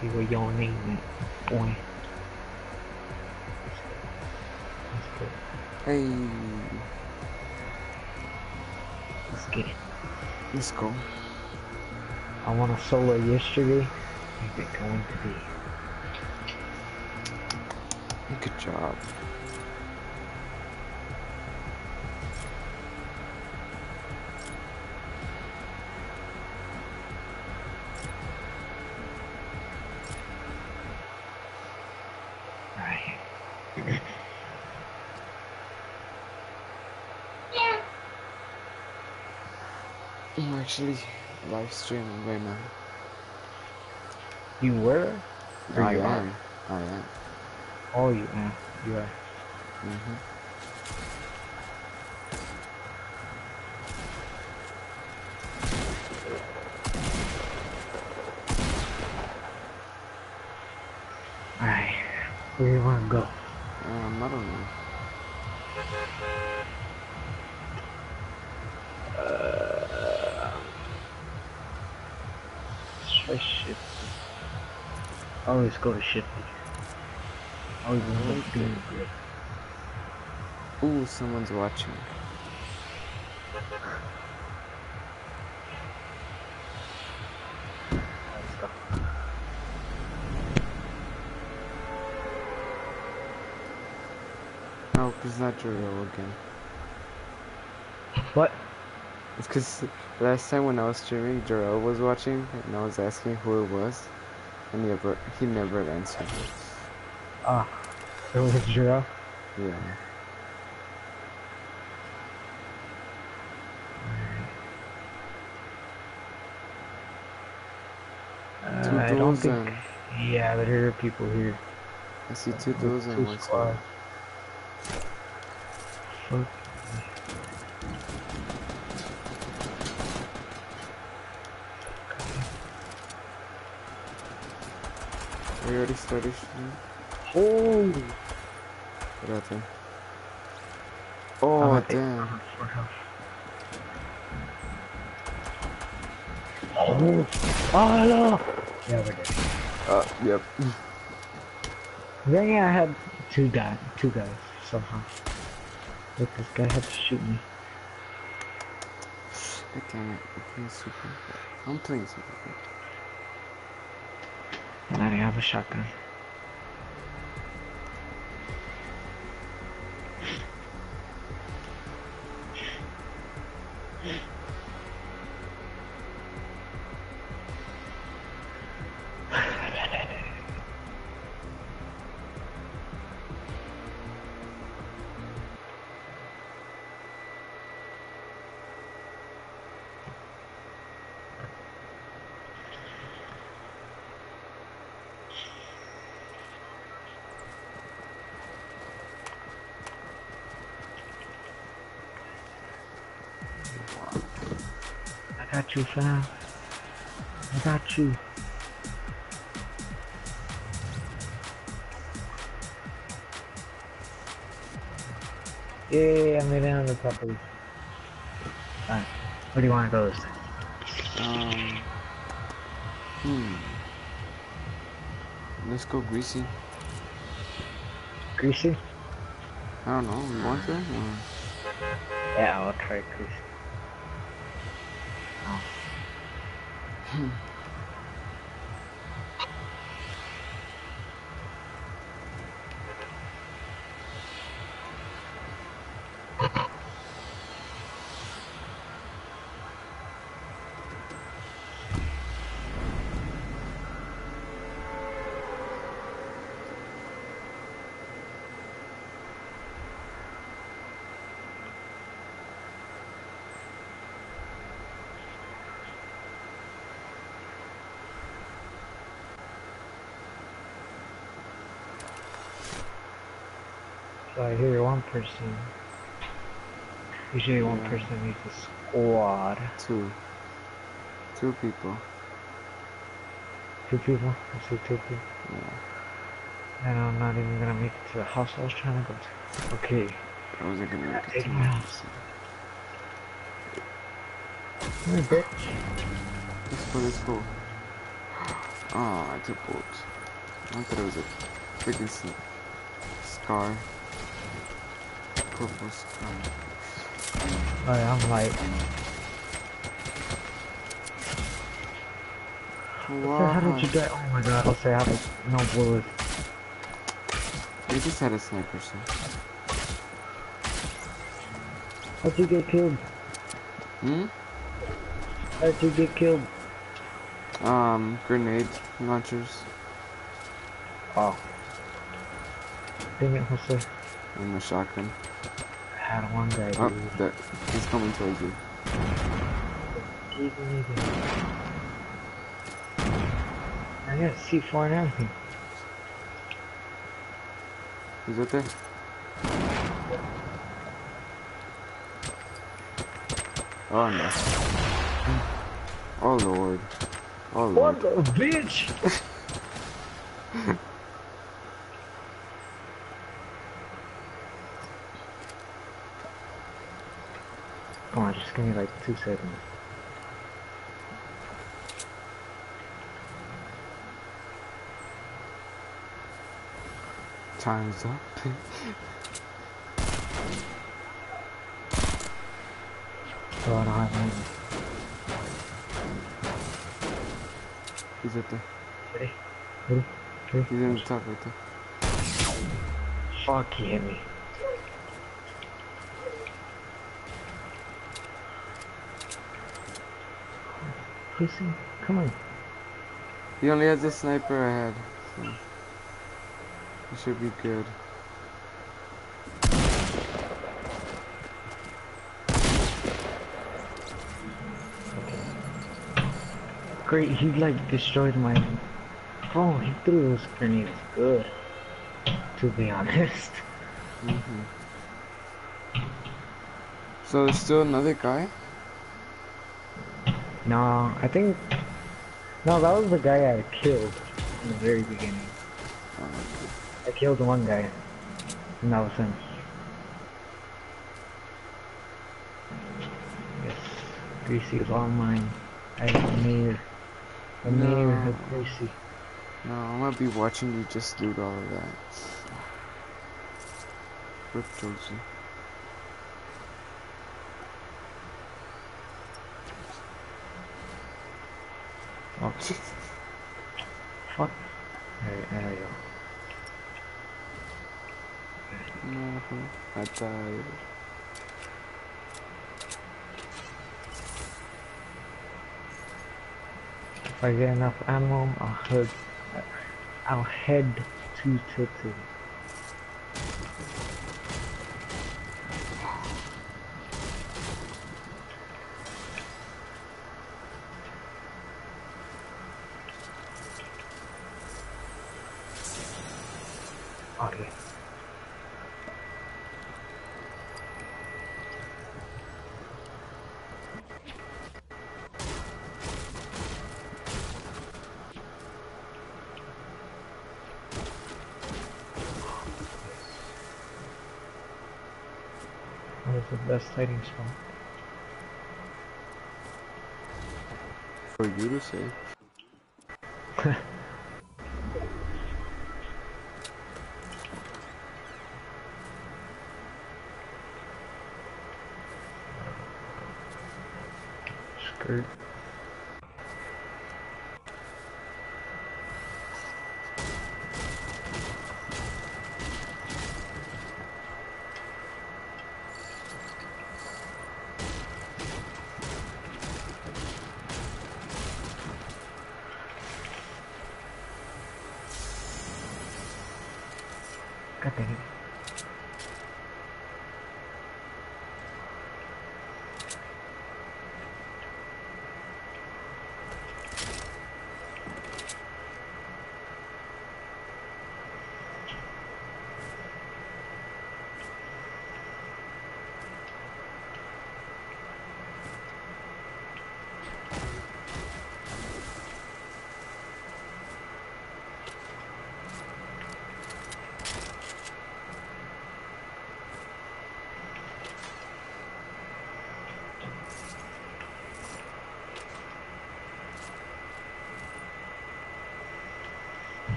see where your name at, boy. Let's go. Hey, Let's get it. let's go. I won a solo yesterday. Is it going to be? Good job. Streaming right now. You were? Or I you are? am. I am. Oh, you are. You are. hmm Alright. Where do you want to go? Um, I don't know. Uh, let's try Shifty. Always go to Shifty. Oh, Always end up doing good. Ooh, someone's watching. Oh, it's not Juro again. What? It's because last time when I was streaming, Juro was watching, and I was asking who it was, he never, he never answered. Ah, it was Jiro. Yeah. Uh, I don't think. 2000. Yeah, but there are people here. I see two duels Two and one squad. squad. Fuck. We already started shooting. Oh! What happened? Oh, I'm at the- damn. I'm at four health. Oh! Oh no! Yeah, we're dead. Uh, yep. Yeah, yeah, I had two guys, two guys somehow. Look, this guy had to shoot me. I can't. I'm playing super. I'm playing super. And I didn't have a shotgun. Got you, fam. I got you. Yeah, I made it on the property. Alright, where do you want to go this time? Um. Hmm. Let's go greasy. Greasy? I don't know. You want to? Or... Yeah, I'll try greasy. So I hear one person. Usually one person needs a squad. Two. Two people. Two people? I see two people. Yeah. And I'm not even gonna make it to the house I was trying to go to. Okay. I wasn't gonna make it to my house. Come here, bitch. Let's go. Let's go. Oh, ah, I took bullets. I thought it was a freaking scar. Purple scar. Oh, yeah, I'm like, so how did you die? Oh my god, I'll say I have no bullets. They just had a sniper, so. How'd you get killed? Hmm? How'd you get killed? Um, grenade launchers Oh. Dang it, Jose. and a shotgun. I had one guy, Oh, that he's coming towards you. I got C4 and everything. He's right there. Oh no. Oh lord. Oh lord. What the bitch? Come on, just give me like two seconds. Time's up. Oh, I don't have any. He's right there. Ready? Ready? Ready? He's in the top right there. Fuck, he hit me. Come on. He only has a sniper ahead. So he should be good. Great, he like destroyed my. Oh, he threw those grenades good. To be honest. hmm So there's still another guy? No, I think. No, that was the guy I killed in the very beginning. I killed one guy. And that was him. Yes. Greasy is all mine. I am Amir. Amir No. Greasy. no, I'm gonna be watching you just loot all of that. Rip towards you. Oh. Fuck. There, there we go. I died. If I get enough ammo, I'll head, I'll head to Tilted. Okay. What the spot? For you to say.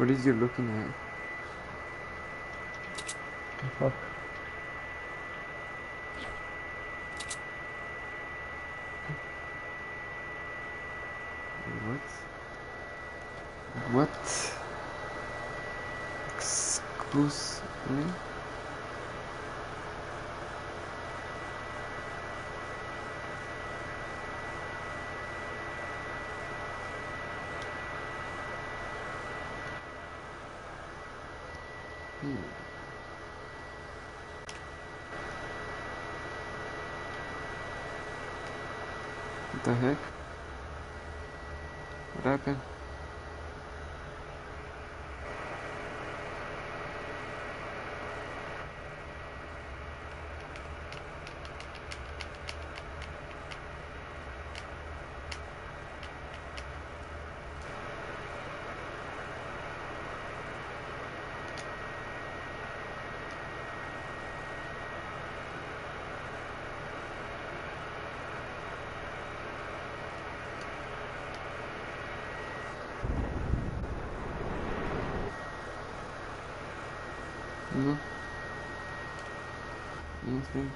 What is you looking at? Fuck? What? What? Excuse me? Hmm. What the heck? What happened? No. What?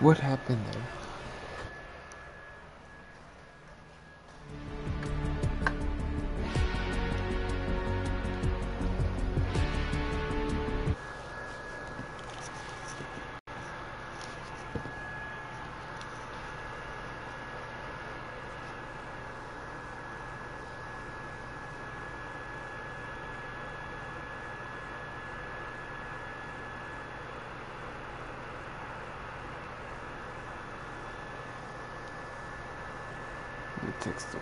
What happened there? Let me text him.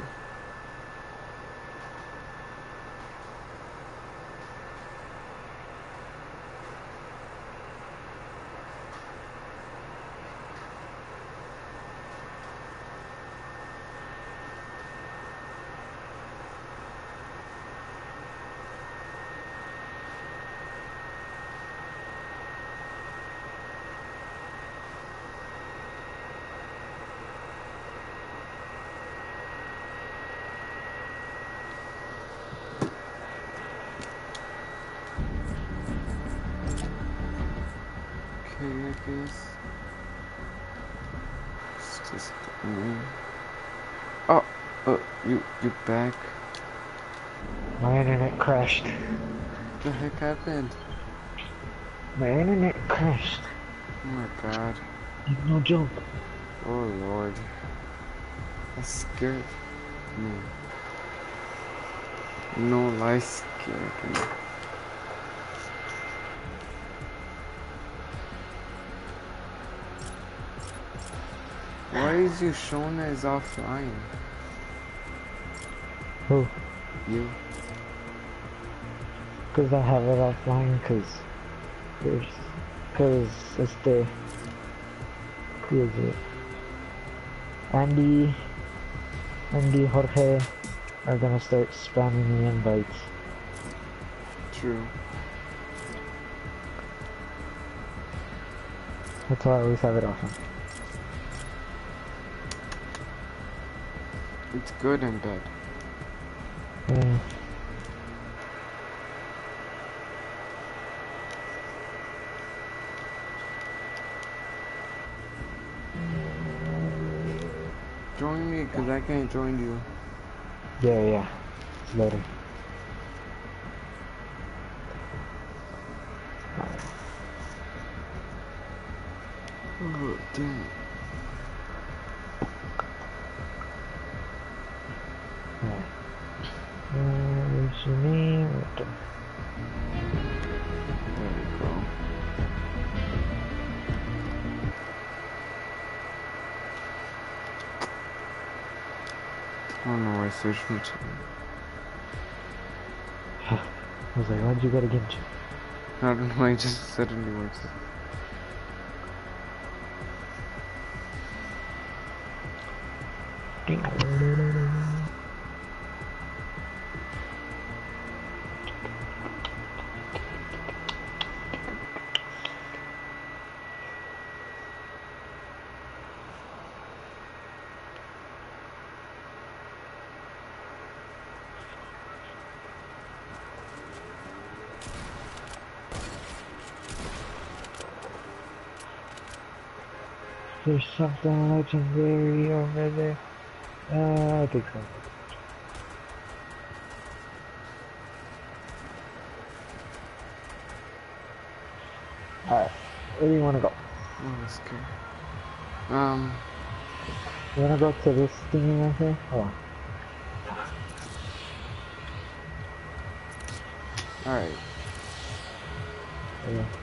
Okay, I guess. It's just me. Oh, uh, you, back? My internet crashed. What the heck happened? My internet crashed. Oh my god. No joke. Oh lord. That scared me. No lie scared me. Why is you shown as offline? Who? You? Cause I have it offline. Cause there's, cause it's the. Who is it? Andy, Andy, Jorge are gonna start spamming me invites. True. That's why I always have it off. It's good and bad. Join me, cause I can't join you. Yeah, yeah. It's I switched from. I was like, why'd you go to Ginch? I don't know, I just suddenly works. There's something legendary over there. Uh, I think so. Alright, where do you want to go? Oh, that's good. Um, You want to go to this thingy right here? Hold on. alright. Yeah.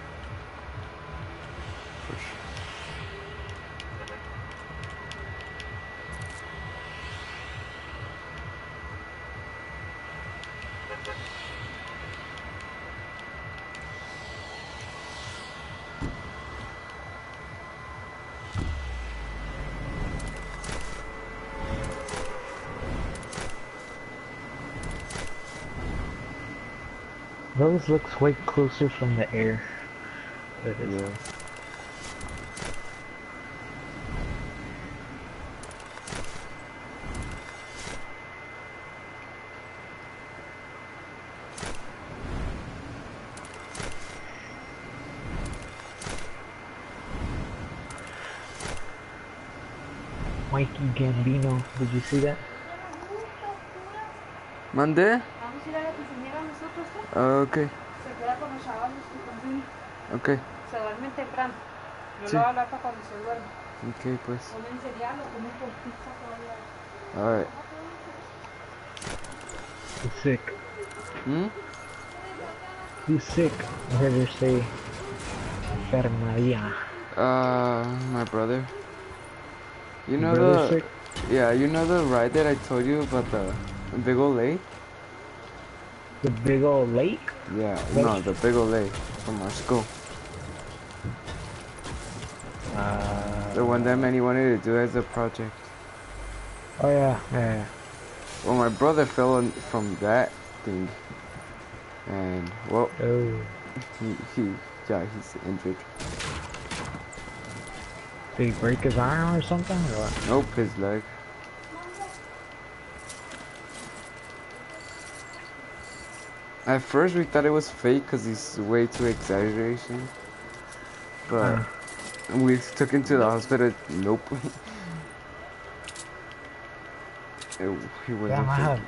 Those looks way closer from the air. But it's- Yeah. Mikey Gambino, did you see that? ¿Mandé? Vamos a con los chavales y con Juni. ok. Se duermen temprano. Yo Sí. lo voy a hablar para cuando se duermen. Ok, pues. Comen cereal o comen con pizza todavía. Alright. He's sick. Hmm? He's sick. I heard her say enfermaría. Uh, my brother. You know the sick? yeah, you know the ride that I told you about the big old lake? The big old lake? Yeah, What? no, the big old lake from our school. Uh, The one that many wanted to do as a project. Oh yeah, yeah, yeah. Well, my brother fell in from that thing, and well, Oh, he he yeah he's injured. did he break his arm or something? Or? Nope, his leg. At first we thought it was fake because he's way too exaggeration. But Uh. we took him to the hospital. Nope. It- he wasn't Damn, I have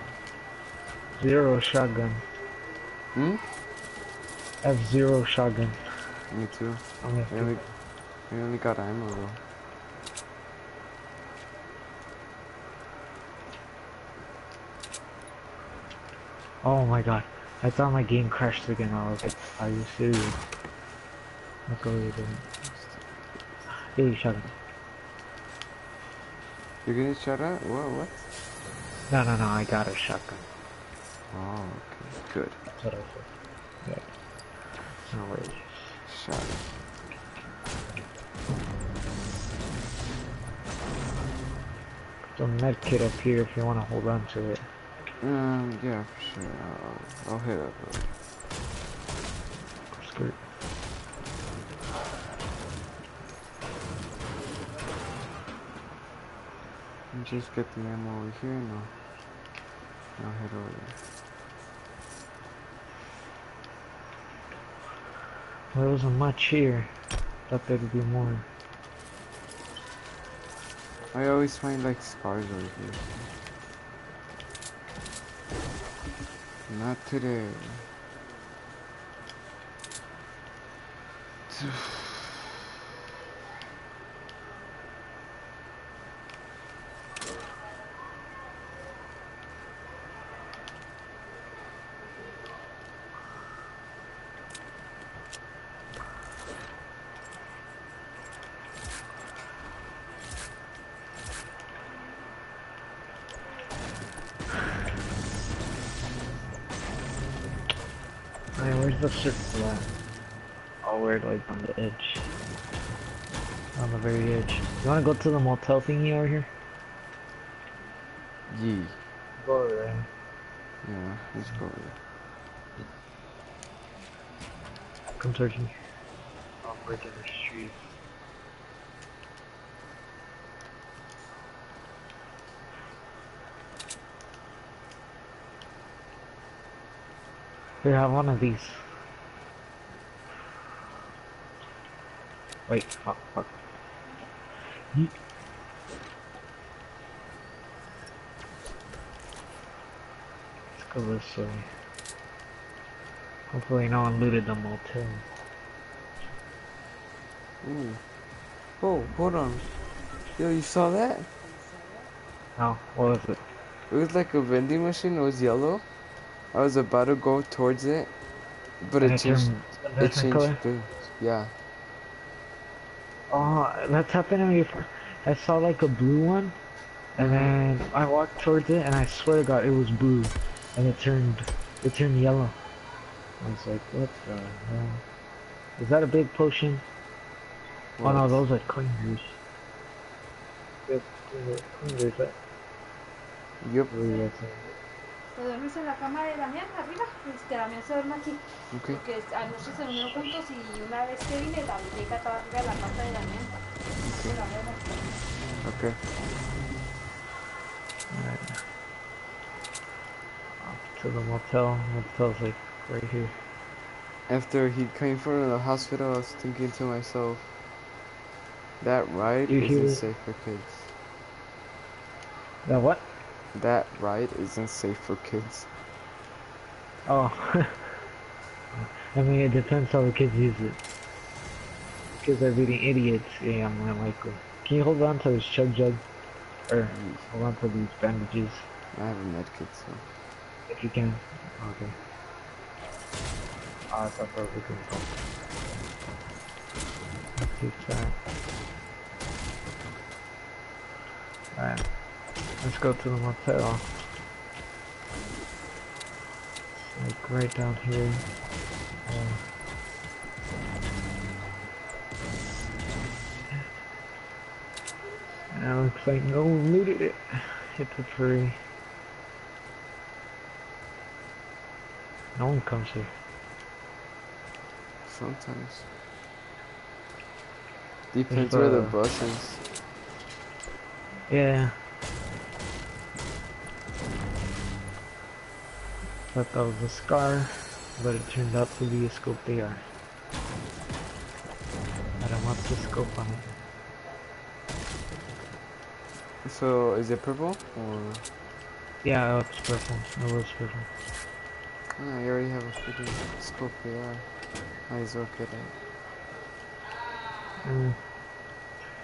zero shotgun. Hmm? I have zero shotgun. Me too. I only, I only got ammo though. Oh my god. I thought my game crashed again. I was like, are you serious? You doing. Hey, shotgun. You're getting shot at? What? What? No, no, no, I got a shotgun. Oh, okay. Good. That's what I said. Yeah. No worries. Shot. There's a med kit up here if you want to hold on to it. Um, yeah, for sure. I'll, I'll hit up. Skirt. and Just get the ammo over here and I'll, I'll head over there. There wasn't much here. Thought there'd be more. I always find like scars over here. Not today. Hey, where's the circle at? Oh, we're like on the edge. On the very edge. You wanna go to the motel thingy over here? Yee. Go over there. Yeah, let's go over there. Come towards me. I'm breaking the street. Here, have one of these. Wait, fuck, fuck. Yeet. Let's go this way. Hopefully no one looted the motel. Ooh. Oh, hold on. Yo, you saw that? Oh, what was it? It was like a vending machine. It was yellow. I was about to go towards it, but And it changed. It changed color? blue. Yeah. That's happened to me before. I saw like a blue one, and then I walked towards it, and I swear to God, it was blue, and it turned, it turned yellow. I was like, what the hell? Is that a big potion? Oh no, those are cleaners. Yep, cleaners, right? Yup. Really, that's it. Duermes en la cama de Damián arriba, este, Damián se duerme aquí. Okay. Porque anoche se durmieron juntos y una vez que vine, David llega estaba arriba de la casa de Damián. Vemos. Okay. Alright. Off to the motel. Motel's like right here. After he came from the hospital, I was thinking to myself, that ride You isn't safe for kids. That what? That ride isn't safe for kids. Oh. I mean, it depends how the kids use it. Kids are being idiots. Yeah, I'm not likely. Can you hold on to this chug jug? Or hold on to these bandages I have a med kit, so. if you can. Okay. Oh, I thought that was a good call. Keep that. Alright. Let's go to the motel. It's like right down here. It looks like no one looted it. Hit the tree. No one comes here. Sometimes. Depends where the bus is. Yeah. Thought that was a scar, but it turned out to be a scope AR. I don't want the scope on it. So, is it purple? Or. Yeah, it's purple. It was purple. Ah, I already have a freaking scope AR. Might as well get it. Mm.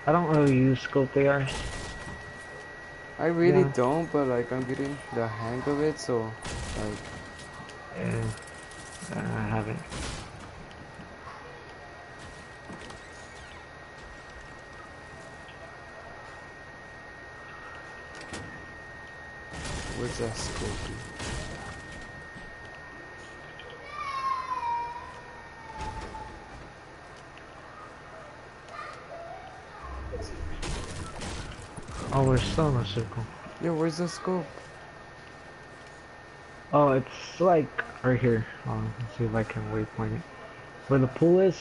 I don't really use scope ARs. I really Yeah. don't, but like I'm getting the hang of it, so like Yeah, I haven't. What's that scope? Oh, we're still in a circle. Yo, where's the scope? Oh, it's like right here. Oh, let's see if I can waypoint it. Where the pool is,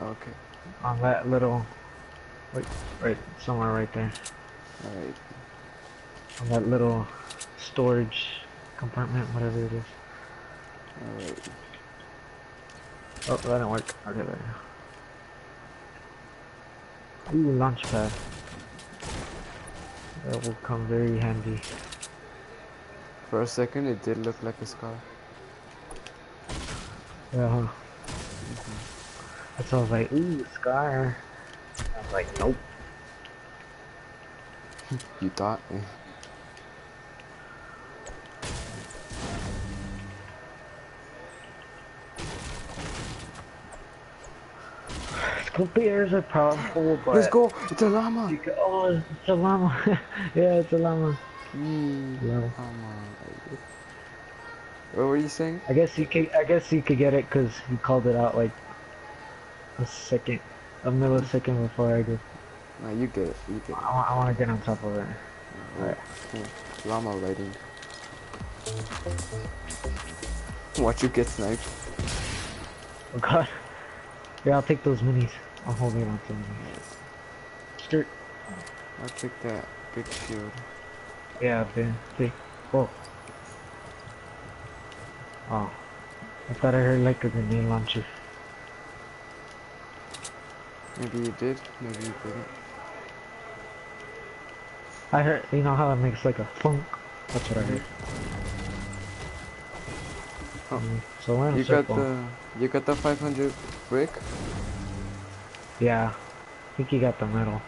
oh, Okay, on that little, wait, right, somewhere right there. alright. On that little storage compartment, whatever it is. Alright. Oh, that didn't work. Okay, there. Ooh, launch pad. That will come very handy. For a second, it did look like a scar. Yeah, huh? That's why I was like, ooh, scar. I was like, nope. You thought? Scorpions are powerful, but... Let's go! It's a llama! You oh, it's a llama. yeah, it's a llama. Mm, Llama. What were you saying? I guess you could. I guess you could get it because you called it out like a second, a millisecond before I did. Nah, you get it. You get it. I, I want to get on top of it. Alright. Llama lighting. Watch you get sniped. Oh god. Yeah, I'll take those minis. I'll hold it on to minis. Skirt. I'll take that big shield. Yeah, Ben. See. Whoa. Oh. I thought I heard like a grenade launcher. Maybe you did, maybe you didn't. I heard, you know how it makes like a funk? That's what I heard. Oh. Mm, So we're in You got circle. the you got the 500 brick? Yeah. I think you got the metal.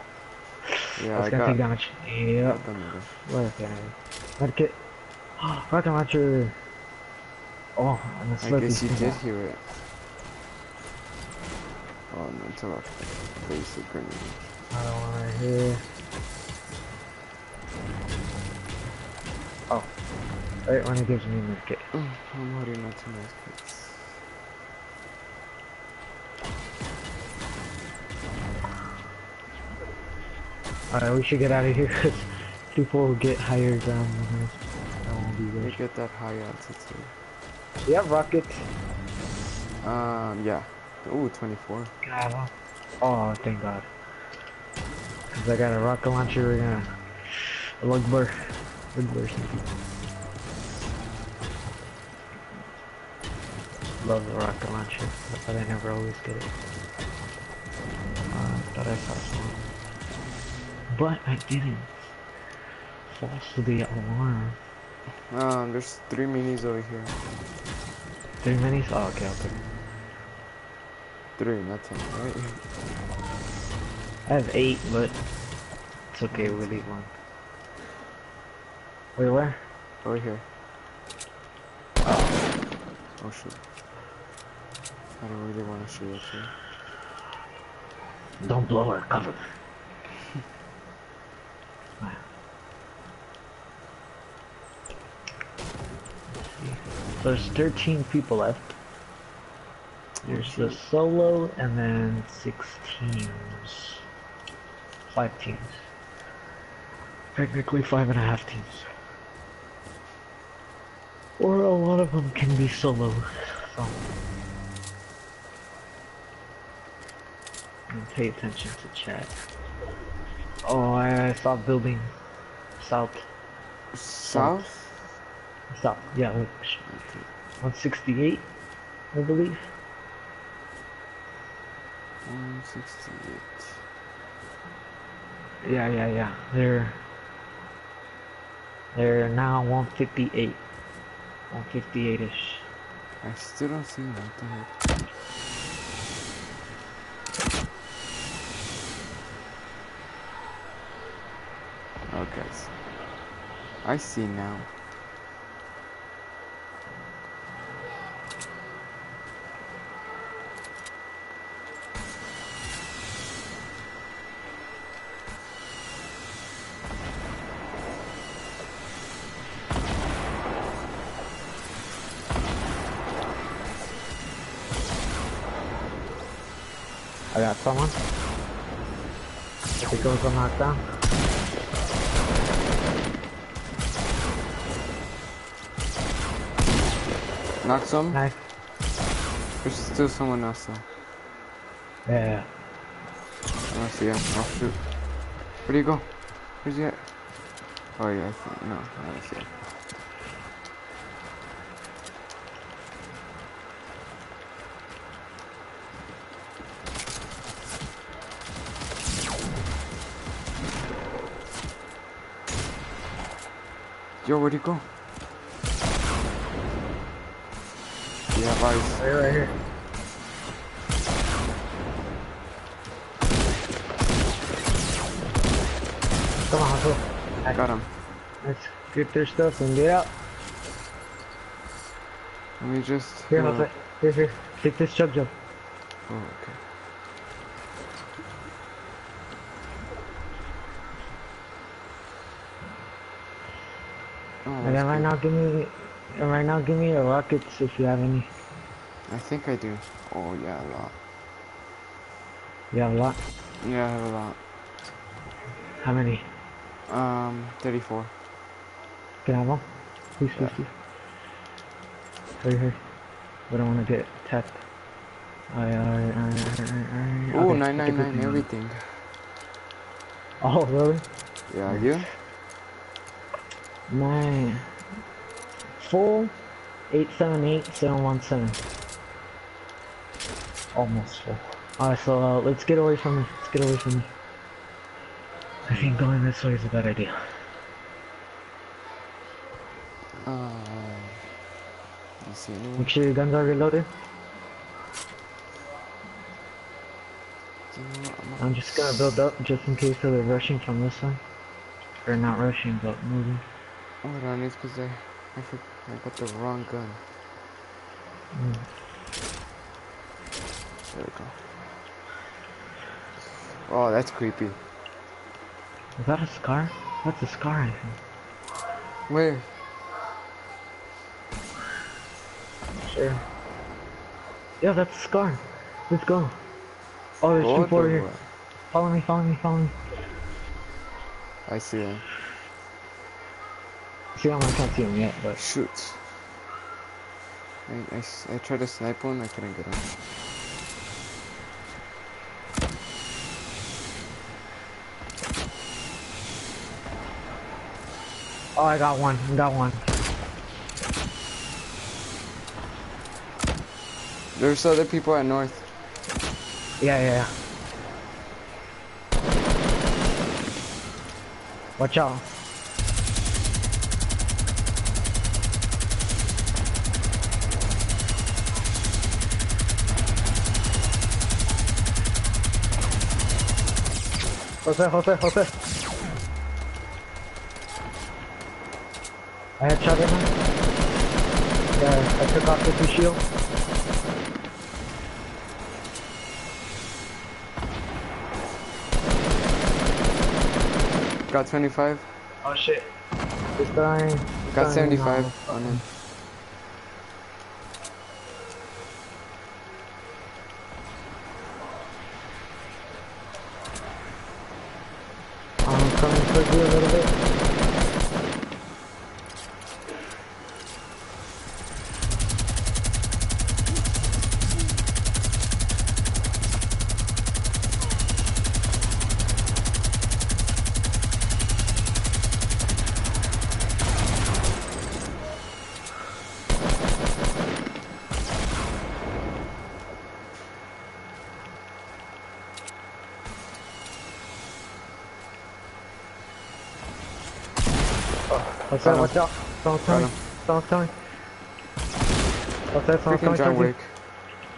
Yeah, I got, take damage. Yep. got the middle. Can I? Medkit. Rocket launcher. Oh, and the I guess you did hear it. Oh no, it's a basic grenade. I don't wanna hear. Oh. Right when it gives me medkit. Oh, I'm holding on to my Alright, we should get out of here because people will get higher ground than us. That won't be good. get that high altitude. We have rockets. Um, yeah. Ooh, 24. God. Oh, thank God. Cause I got a rocket launcher. We're gonna a lug blur, lug people. Love the rocket launcher, but I never always get it. Uh, I thought I saw some, but I didn't. False the alarm. Um, there's three minis over here. Three minis? Oh, okay, okay. Three, not ten, right? I have eight, but it's okay. We'll leave one. Wait, where? Over here. Oh shit. I don't really want to shoot at you. Don't blow her cover. There's 13 people left. There's the solo and then six teams. Five teams. Technically five and a half teams. Or a lot of them can be solo. So. And pay attention to chat. Oh, I, I saw building south. South? South. Yeah, 168, I believe. 168. Yeah, yeah, yeah. They're they're now 158, 158ish. I still don't see. What the heck? Oh, okay. I see now. Someone. I think it was a knockdown. Knock some? Nice. There's still someone else though. Yeah. I don't see him. I'll oh, shoot. Where'd he go? Where's he at? Oh yeah, I see. No, I don't see him. Yo, where'd he go? Yeah, guys. Right, right here. Come on, go. I got him. Let's get their stuff and get out. Let me just. Here, uh. Here, here. Take this chug jug. Oh, okay. Oh, And then that's right now, give me, right now, give me your rockets if you have any. I think I do. Oh yeah, a lot. You have a lot. Yeah, I have a lot. How many? Um, 34. Can I have one? Please, please, Yeah. please. Hurry, hurry. We don't want to get. Alright, alright, alright, alright, alright. Ooh, Okay, 999, everything. Oh, really? Yeah, you? Nine. Full. Eight seven eight seven one seven. Almost full. Alright, so uh, let's get away from me. Let's get away from me. I think going this way is a bad idea. Uh, you see anyone? Make sure your guns are reloaded. What, I'm just gonna build up just in case they're rushing from this side. Or not rushing, but moving. On, it's because I, I, I got the wrong gun. Mm. There we go. Oh, that's creepy. Is that a scar? That's a scar, I think. Where? Sure. Yeah, that's a scar. Let's go. Oh, there's two What people over here. Follow me, follow me, follow me. I see them. See, I can't see him yet, but Shoot. I I tried to snipe one, I couldn't get him. oh, I got one. I got one. There's other people at north. Yeah, yeah, yeah. Watch out. Jose, Jose, Jose. I had shot him. Yeah, I took off the two shield. Got 25. Oh shit. This guy. this Got guy, uh, 75 no. on him. Got up? Watch out. Someone's coming. Someone's coming. What's that? Someone's coming John. Wick.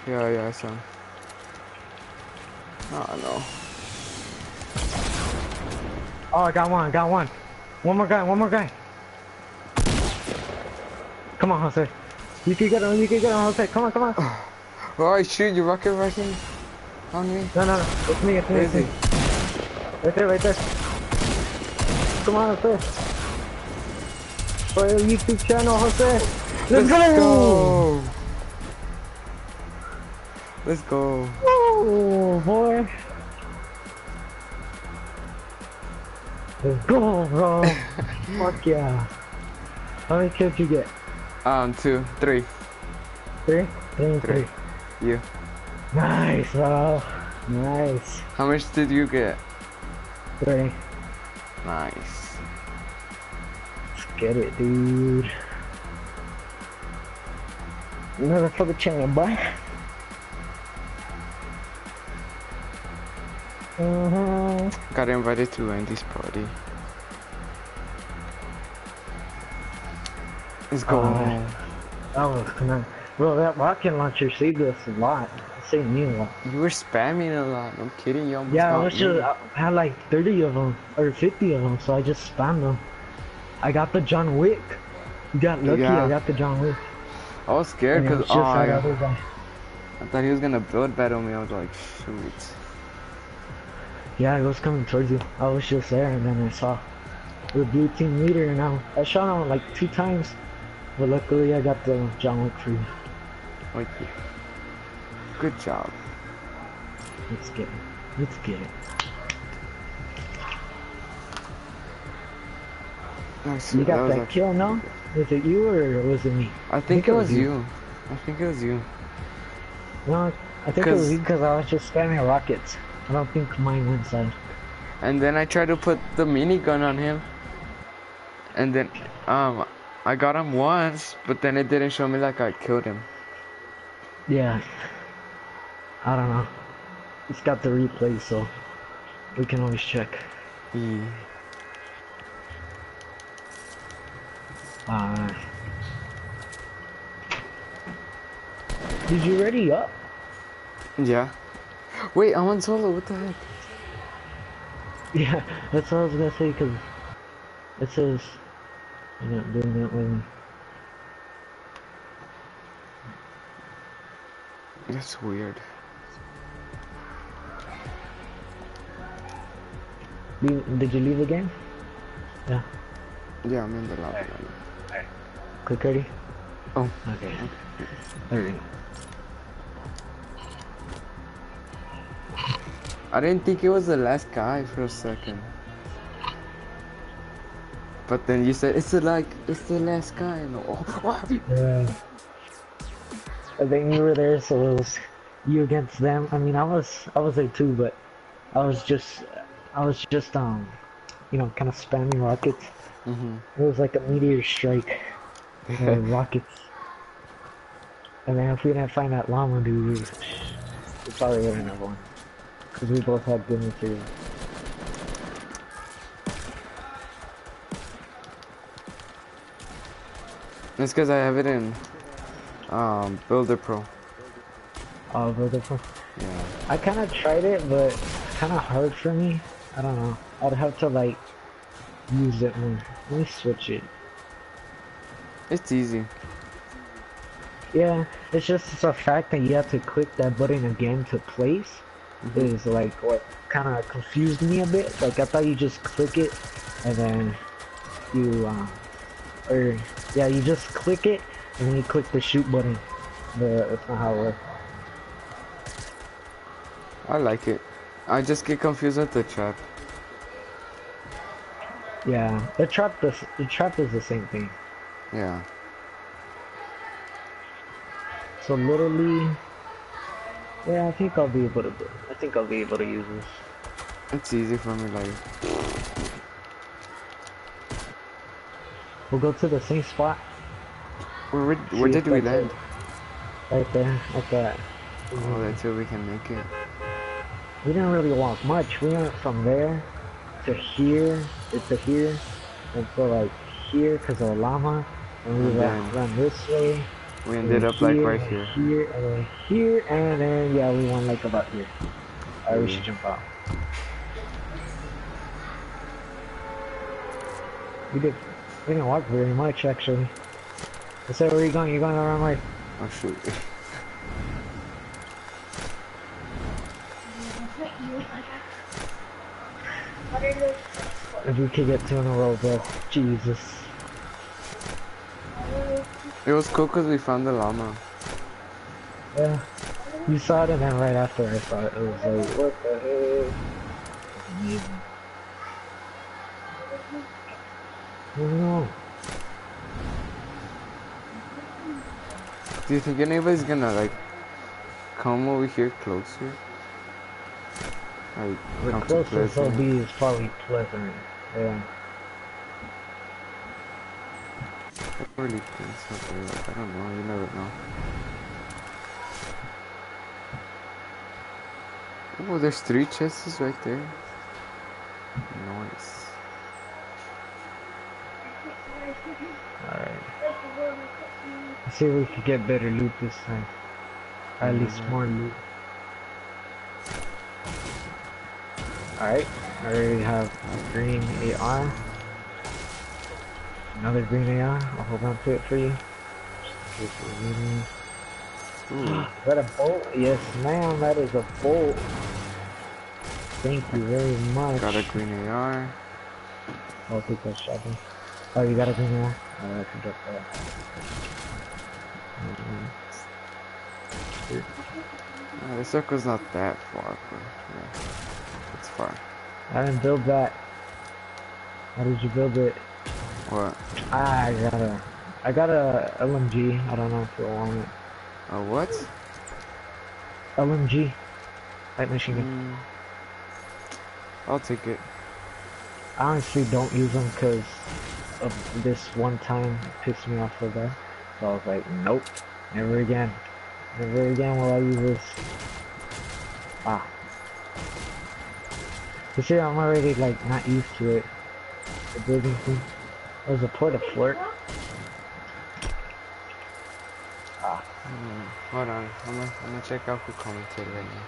Yeah, yeah, I saw him. Oh no. Oh, I got one. I got one. One more guy. One more guy. Come on, Jose. You can get him. You can get him, Jose. Come on, come on. Oh, shoot you, rocket rushing on me. No, no, no. It's me. It's me. It's me. Right there. Right there. Come on, Jose. For your YouTube channel, Jose. Let's, Let's go. go. Let's go. Oh boy. Let's go, bro. Fuck yeah. How many kills you get? Um, two, three. Three? Three Three. three. You. Nice, bro. Nice. How much did you get? Three. Nice. Get it, dude. Another for the channel, boy. Mm-hmm. Got invited to Randy's party. Let's go. Oh. That was kind Bro, that rocket launcher saved us a lot. It saved me a lot. you were spamming a lot. I'm kidding. You almost Yeah, I was just, I had like 30 of them, or 50 of them, so I just spammed them. I got the John Wick. You got lucky, Yeah. I got the John Wick. I was scared because oh, I. I thought he was gonna build battle me. I was like, shoot. Yeah, it was coming towards you. I was just there, and then I saw the blue team leader, and I, I shot him like two times. But luckily, I got the John Wick free. you. good job. Let's get it. Let's get it. Nice. You got was that, kill, no? Was it you or was it me? good. I think it was you. I think it was you. No, I think it was you because I was just spamming rockets. I don't think mine went inside. And then I tried to put the minigun on him. And then, um, I got him once, but then it didn't show me like I killed him. Yeah. I don't know. It's got the replay, so we can always check. Yeah. Uh, did you ready up? Yeah. Wait, I'm on solo. What the heck? Yeah, that's what I was gonna say because it says you're not doing that with me. That's weird. Did you leave the game? Yeah. Yeah, I'm in the lobby. Click ready. Oh. Okay. There we go. I didn't think it was the last guy for a second. But then you said it's the like it's the last guy and oh? Yeah. I think you were there, so it was you against them. I mean, I was I was there too, but I was just I was just um, you know, kind of spamming rockets. Mhm. It was like a meteor strike of rockets. And then if we didn't find that llama dude, we, probably wouldn't have won. Because we both had good material. It's because I have it in um Builder Pro. Oh, beautiful. Yeah. I kind of tried it, but kind of hard for me. I don't know. I'd have to like use it more. Let me switch it. It's easy. Yeah, it's just the fact that you have to click that button again to place Mhm. is like what kind of confused me a bit. Like I thought you just click it and then you, um, or yeah, you just click it and then you click the shoot button. But that's not how it works. I like it. I just get confused with the trap. Yeah, the trap, the, the trap is the same thing. Yeah. So literally, yeah, I think I'll be able to. I think I'll be able to use this. It's easy for me like We'll go to the same spot where where, where did we land? it. right there, at that. Oh, that's where we can make it. We didn't really walk much. We went from there to here, to here, and so like here because of the llama, and we ran, ran this way. We ended up like right here. Here and then here, and then yeah, we went like about here. Alright, we should jump out. We did. We didn't walk very much actually. I said, where are you going? You're going the wrong way. Oh shoot. What are those? If we could get two in a row, bro. Jesus. It was cool because we found the llama. Yeah. You saw it and then right after I saw it, it was like, what the heck? Amazing. Don't know. Do you think anybody's gonna like come over here closer? Like The closest they'll be is probably Pleasant. Yeah. I so, like, I don't know. You never know. Oh, there's three chests right there. Nice. Alright. Let's see if we could get better loot this time. At least more loot. Alright. I already have a green AR. Another green AR. I'll hold on to it for you. Just in case we. Ooh, Is that a bolt? Yes, ma'am, that is a bolt. Thank you very much. got a green AR. I'll take that shotgun. Oh, you got a green AR? Oh, I can get that. Mhm. Ah, the circle's not that far, but yeah, it's far. I didn't build that. How did you build it? What? I got a, I got a LMG. I don't know if you want it. A what? LMG, light machine gun. Mm. I'll take it. I honestly don't use them because of this one time it pissed me off so bad. So I was like, nope, never again. Never again will I use this. Ah. You see, I'm already like not used to it. The building thing. There's a port of flirt. Ah. Hmm, hold on. I'm gonna, I'm gonna check out who commented right now.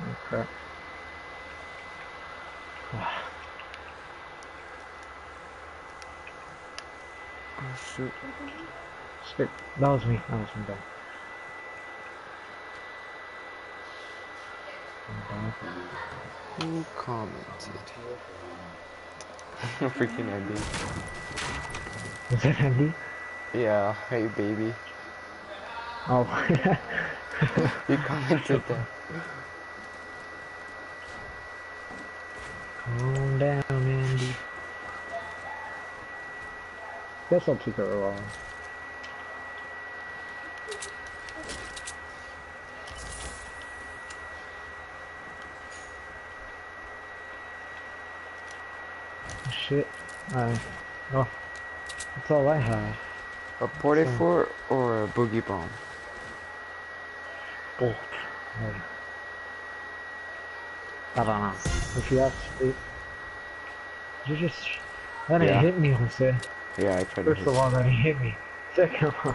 Oh crap. Ah. Oh shoot. Shit. That was me. That was me. Bad. I'm bad. Who commented? Freaking Andy. Is that Andy? Yeah, hey baby. Oh. You commented that. Calm down, Andy. Guess I'll take it along. Shit. I. Oh. That's all I have. A porta fort or a boogie bomb? Both. Hey. I don't know. If you ask me. You just. That Yeah. hit me, Jose. Yeah, I tried to First of all, that he hit me. Second of all,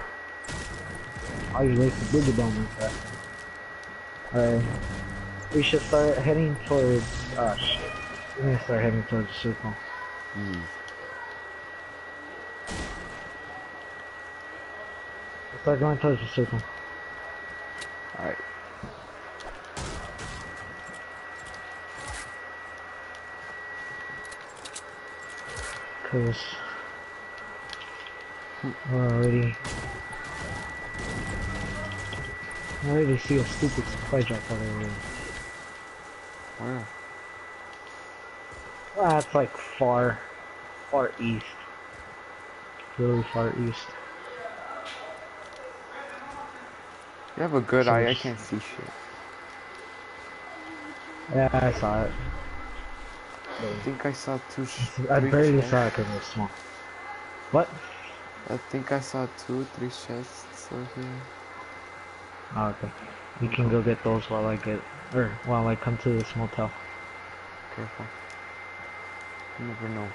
I was wasting boogie bomb like that. Alright. We should start heading towards. Oh shit. We're gonna start heading towards the circle. Mm. Start going towards the circle. Alright. Cause. We're already. I already see a stupid supply drop over there. Where? Ah, like far, far east. Really far east. You have a good eye, I can't see shit. Yeah, I saw it. I think I saw two I barely chests. saw it because it was small. What? I think I saw two, three chests over here. Oh, okay. You can go get those while I get, or while I come to this motel. Careful. You never know.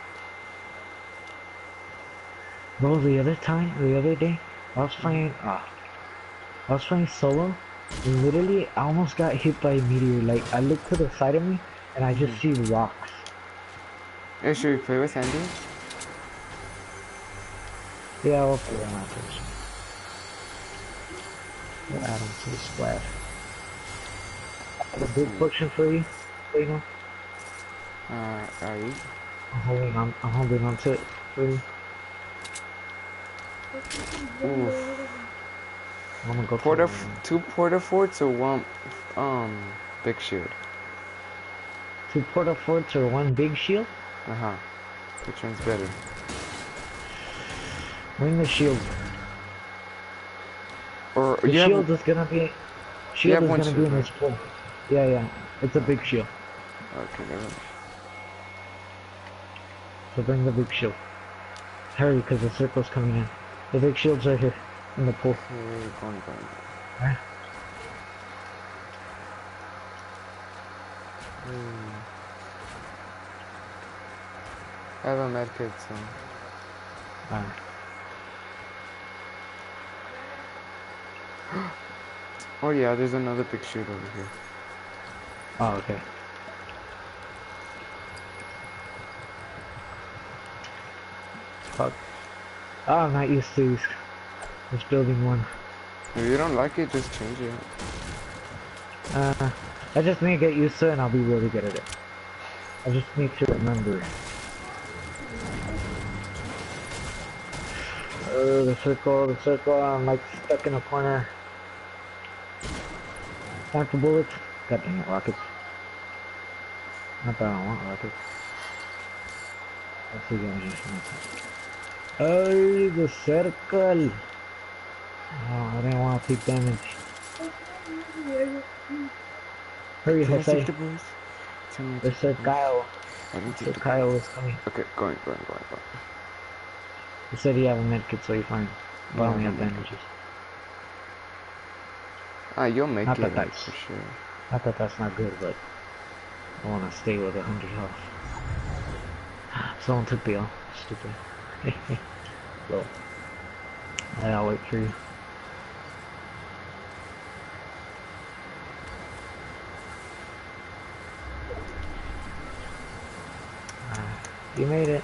Bro, the other time, the other day, I was playing, ah, I was playing solo, and literally, I almost got hit by a meteor. Like, I looked to the side of me, and I just see rocks. Hey, should we play with Andy? Yeah, I'll play them afterwards. We'll add them to the splash. I have a big potion for you, you know. Uh, alright. I'm holding on, I'm holding on to it you. Oof. I'm gonna go for two porta forts or one, um, big shield? Two porta forts or one big shield? Uh huh. Which one's better? Bring the shield. Or The you have- shield is gonna be. Shield is gonna be shield, in this pool. Yeah, yeah. It's a big shield. Okay, never mind. So bring the big shield. Hurry, because the circle's coming in. The big shield's right here in the pool. Okay, going, going. Alright. Hmm. I have a medkit, so. Alright. Oh yeah, there's another big shield over here. Oh, okay. Fuck. Oh, I'm not used to this, this building one. If you don't like it, just change it. Uh, I just need to get used to it and I'll be really good at it. I just need to remember. Uh, the circle, the circle, I'm like stuck in a corner. Sniper bullets. God dang it, rockets. Not that I don't want rockets. Let's see what Oh, the circle. Oh, I didn't want to take damage. Hurry, Can I Jose. take the bullets? Tell me The to take the bullets. Kyle. I didn't Sir Kyle is coming. Okay, going, going, going, going. He said he have a medkit, so you're fine. But I Yeah, only I have have a medkit. bandages. Ah, you'll make Not it that in that's- for sure. Not that that's not good, but I want to stay with a hundred health. Someone took the L. Stupid. well, I'll wait for you. Ah, you made it.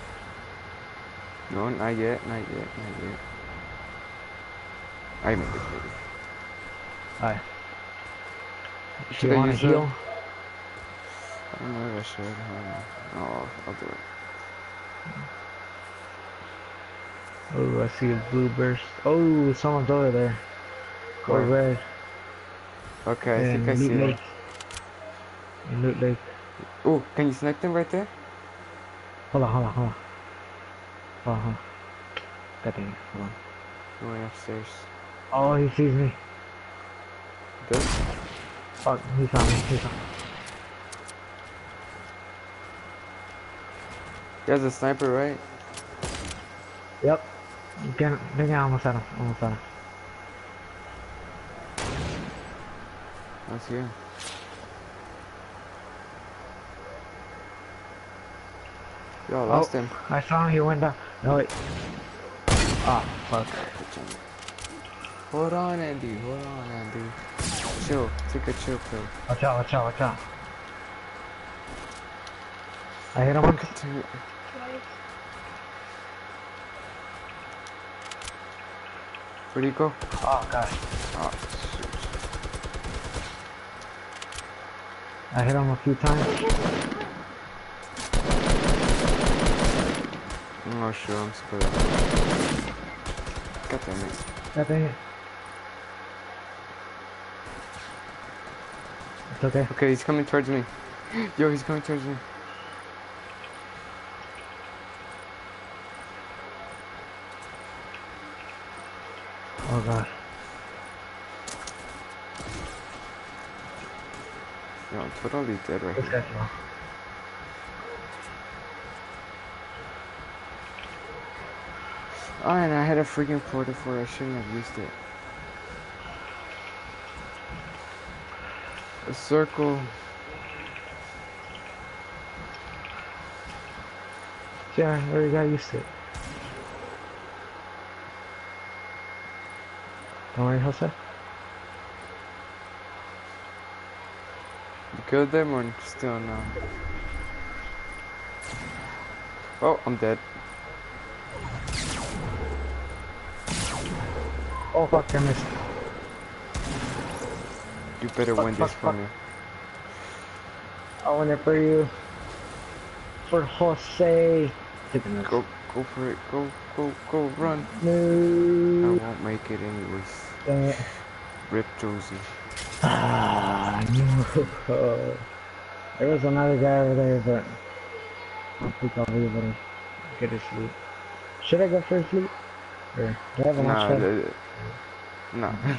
No, not yet, not yet, not yet. I made it, baby. Alright. Do Should you I want to heal? I don't know if I should. I don't know. No, I'll do it. Oh, I see a blue burst. Oh, someone's over there. Or Where? red. Okay, I in think I see Lake. it. Loot Lake. Oh, can you snipe them right there? Hold on, hold on, hold on. Hold on, hold on. God dang it, hold on. Oh, Going upstairs. Oh, he sees me. This? Fuck, he saw me, he saw me. He has a sniper, right? Yep. Get him, dang it, I almost him, almost had him. That's you. Yo, I lost oh, him. I saw him, he went down. No, wait. Ah, fuck. Hold on, Andy. Hold on, Andy. Chill. Take a chill pill. Watch out, watch out, watch out. I hit him once. Damn it. Where'd he go? Oh, gosh. Ah, oh, shoot. I hit him a few times. Oh, sure, I'm screwed. God damn it. God it. It's okay. Okay, he's coming towards me. Yo, he's coming towards me. Gosh. Yo, I'm totally dead right This here. guy's low. Oh, and I had a freaking porta for I shouldn't have used it. A circle. Yeah, I already got used to it. Don't worry, Jose. You killed them or still no? Oh, I'm dead. Oh, fuck, I missed. You better Fuck, win fuck, this for fuck. me. I win it for you. For Jose. Go, go for it. Go, go, go, run. No. I won't make it anyways. Dang it. Rip Josie. Ah, no. There was another guy over there, but I think I'll be able to get his sleep. Should I go for his loot? Or do I have a Nah, launch pad? the, nah.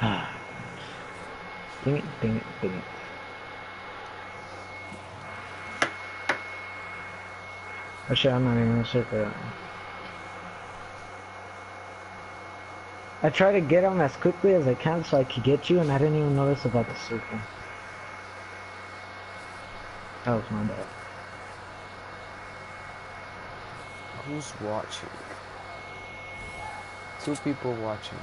Ah. Ding it, ding it, ding it. Oh shit, I'm not even gonna search for that. I try to get him as quickly as I can so I could get you, and I didn't even notice about the circle. That was my bad. Who's watching? Two people watching.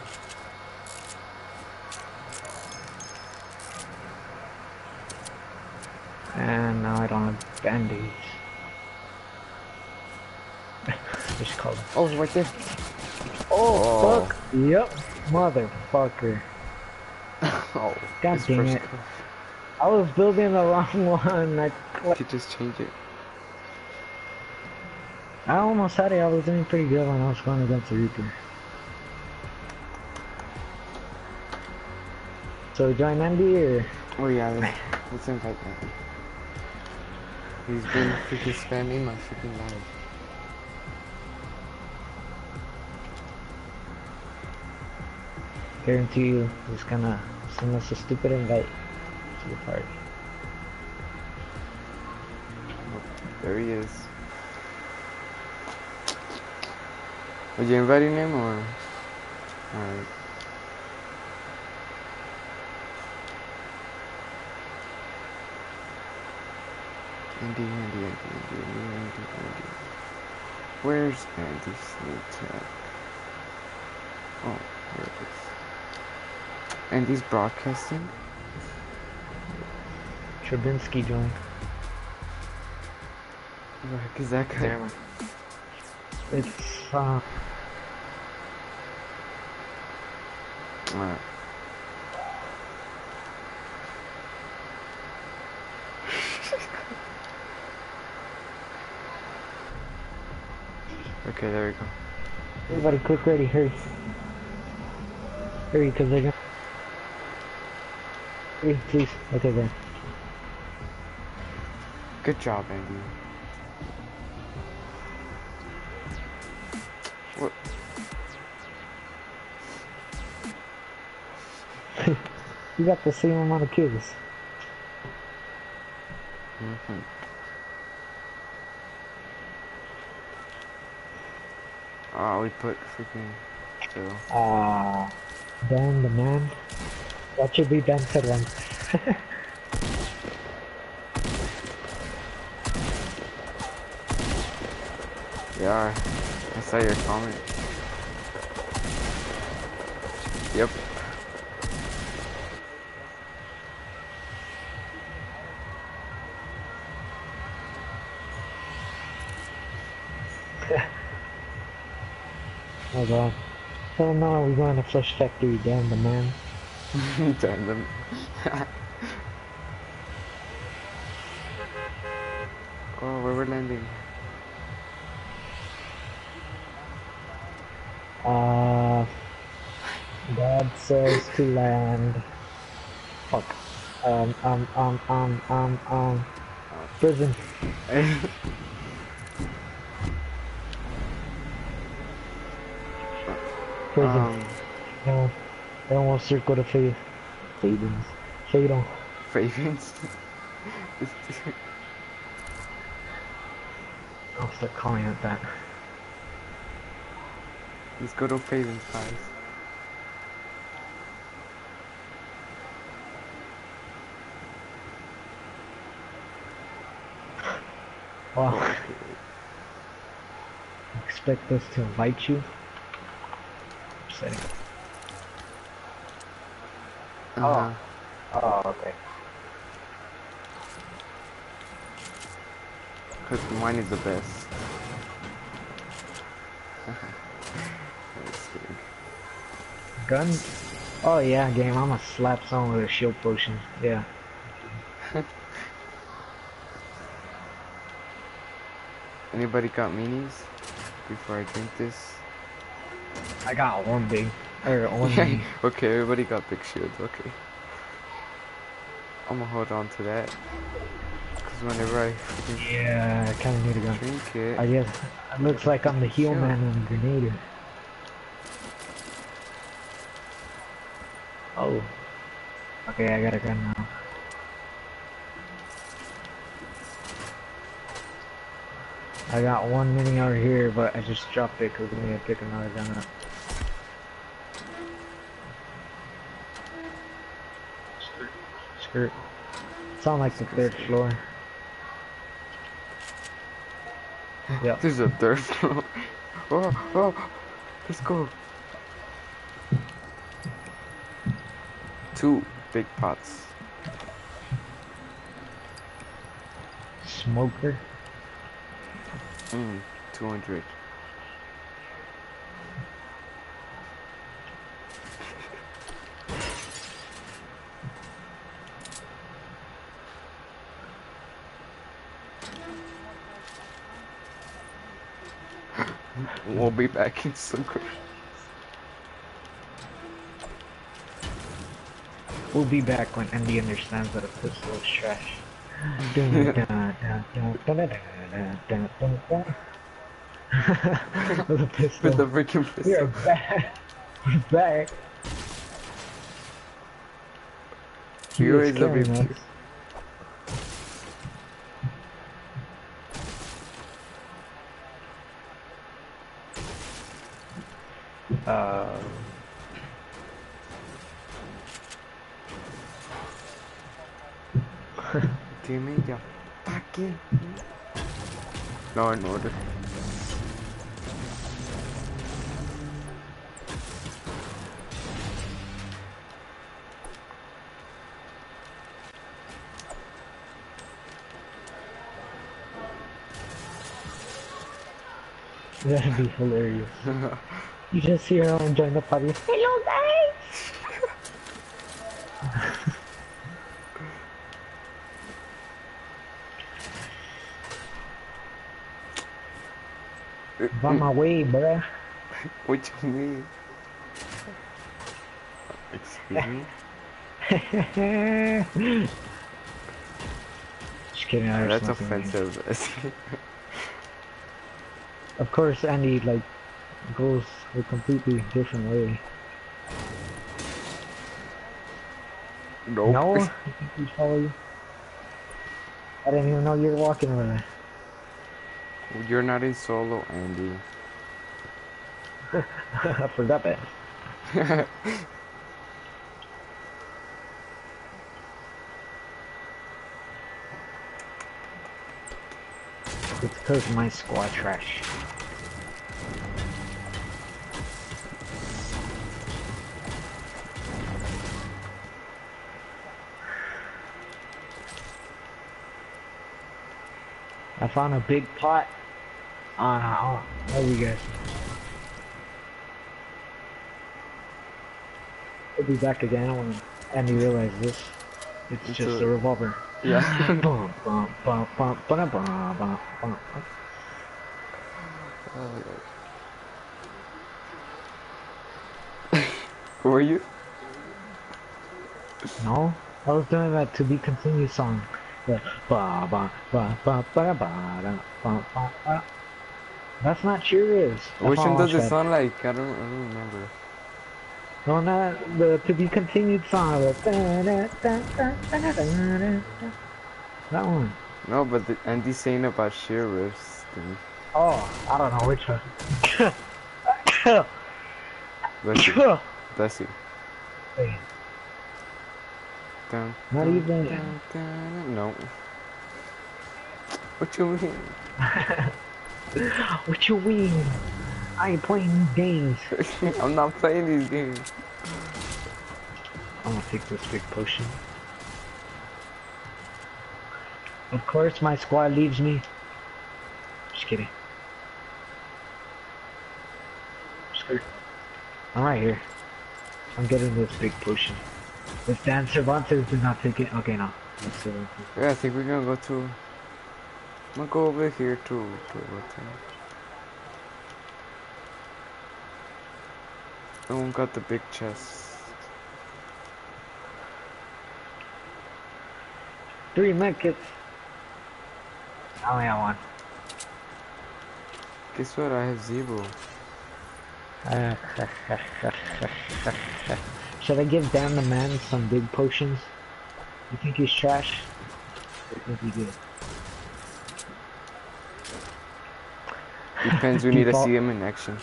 And now I don't have band-aids. Just call them. Oh, right there. Oh, Oh. fuck. Yep. Motherfucker. oh, God his dang it. kill. I was building the wrong one. I Did you just change it? I almost had it. I was doing pretty good when I was going against the Reaper. So join Andy or Oh yeah, let's, let's invite that. He's been freaking spamming my freaking life. Guarantee you he's gonna send us a stupid invite to the party. There he is. Are you inviting him or? Alright. Andy, Andy, Andy, Andy, Andy, Andy, Andy. Where's Andy's new chat? Oh, here it is. Andy's broadcasting? Trubinsky doing. Who the heck is that guy? It's uh Alright. okay, there we go. everybody quick ready, hurry. Hurry cause they're gonna Hurry, please. Okay then. Good job, Andy. What? You got the same amount of kills. Mm-hmm. Oh, we put freaking still. Ah ban the man. That should be banned for once. Yeah, I saw your comment. Yep. oh god. Hell no, we're going to Flush Factory, damn the man. Damn them. oh, where we're landing? Uh, God says to land. Fuck. Um, um, um, um, um, um. Prison. Prison. um, no. I don't want circle the fade. Fadings. Fatal. Ravens. I'll start calling it that. Let's go to Ravens, guys. Wow. Expect us to invite you? Upsetting. Uh-huh. Oh, okay. Cause mine is the best. Gun? Oh yeah, game. I'm gonna slap someone with a shield potion. Yeah. Anybody got minis? Before I drink this? I got one big. Or mini. okay, everybody got big shields, okay. I'm gonna hold on to that. Cause whenever I freaking Yeah, I kinda need a gun. I guess it looks like I'm the heel man and grenadier. Oh. Okay, I got a gun now. I got one mini over here, but I just dropped it because we need to pick another gun up. Skirt. Sound like the third floor. Yeah. This is a third floor. Oh, oh, let's go. Two big pots. Smoker. Mm, 200. way back in some We'll be back when Andy understands that a pistol is trash. With pistol. With the freaking pistol. We're back. We're back. You always love me. Be hilarious. You just see her and join the party. Hello guys! On my way, bruh. What you mean? Excuse me? Just kidding. I That's was messing with you. offensive. Of course, Andy like goes a completely different way. nope. No, you think he'd follow you? I didn't even know you were walking over there. You're not in solo, Andy. I forgot that. It's because my squad trash. found a big pot. Uh, oh, I don't know you guys. We'll be back again when Andy realizes this. It's, it's just a, a revolver. Yeah. bum, Who are you? No, I was doing that to be continued song. That's not yours. Which one does it sound like? I don't, I don't remember. On that, the to be continued song. That one. No, but the, Andy's saying about sheer Oh, I don't know which one. Bless you. Bless you. Dun, Not dun, even- dun, dun, no. What you mean? what you mean? I ain't playing these games. I'm not playing these games. I'm gonna take this big potion. Of course, my squad leaves me. Just kidding. Skirt. I'm right here. I'm getting this big potion. If Dan Cervantes did not take it, okay, no. Yeah, I think we're gonna go to. I'm gonna go over here to to. No one got the big chest. Three medkits. I only have one. Guess what? I have zero. Should I give Dan the man some big potions? You think he's trash? You think he good? Depends. We need to see him in action.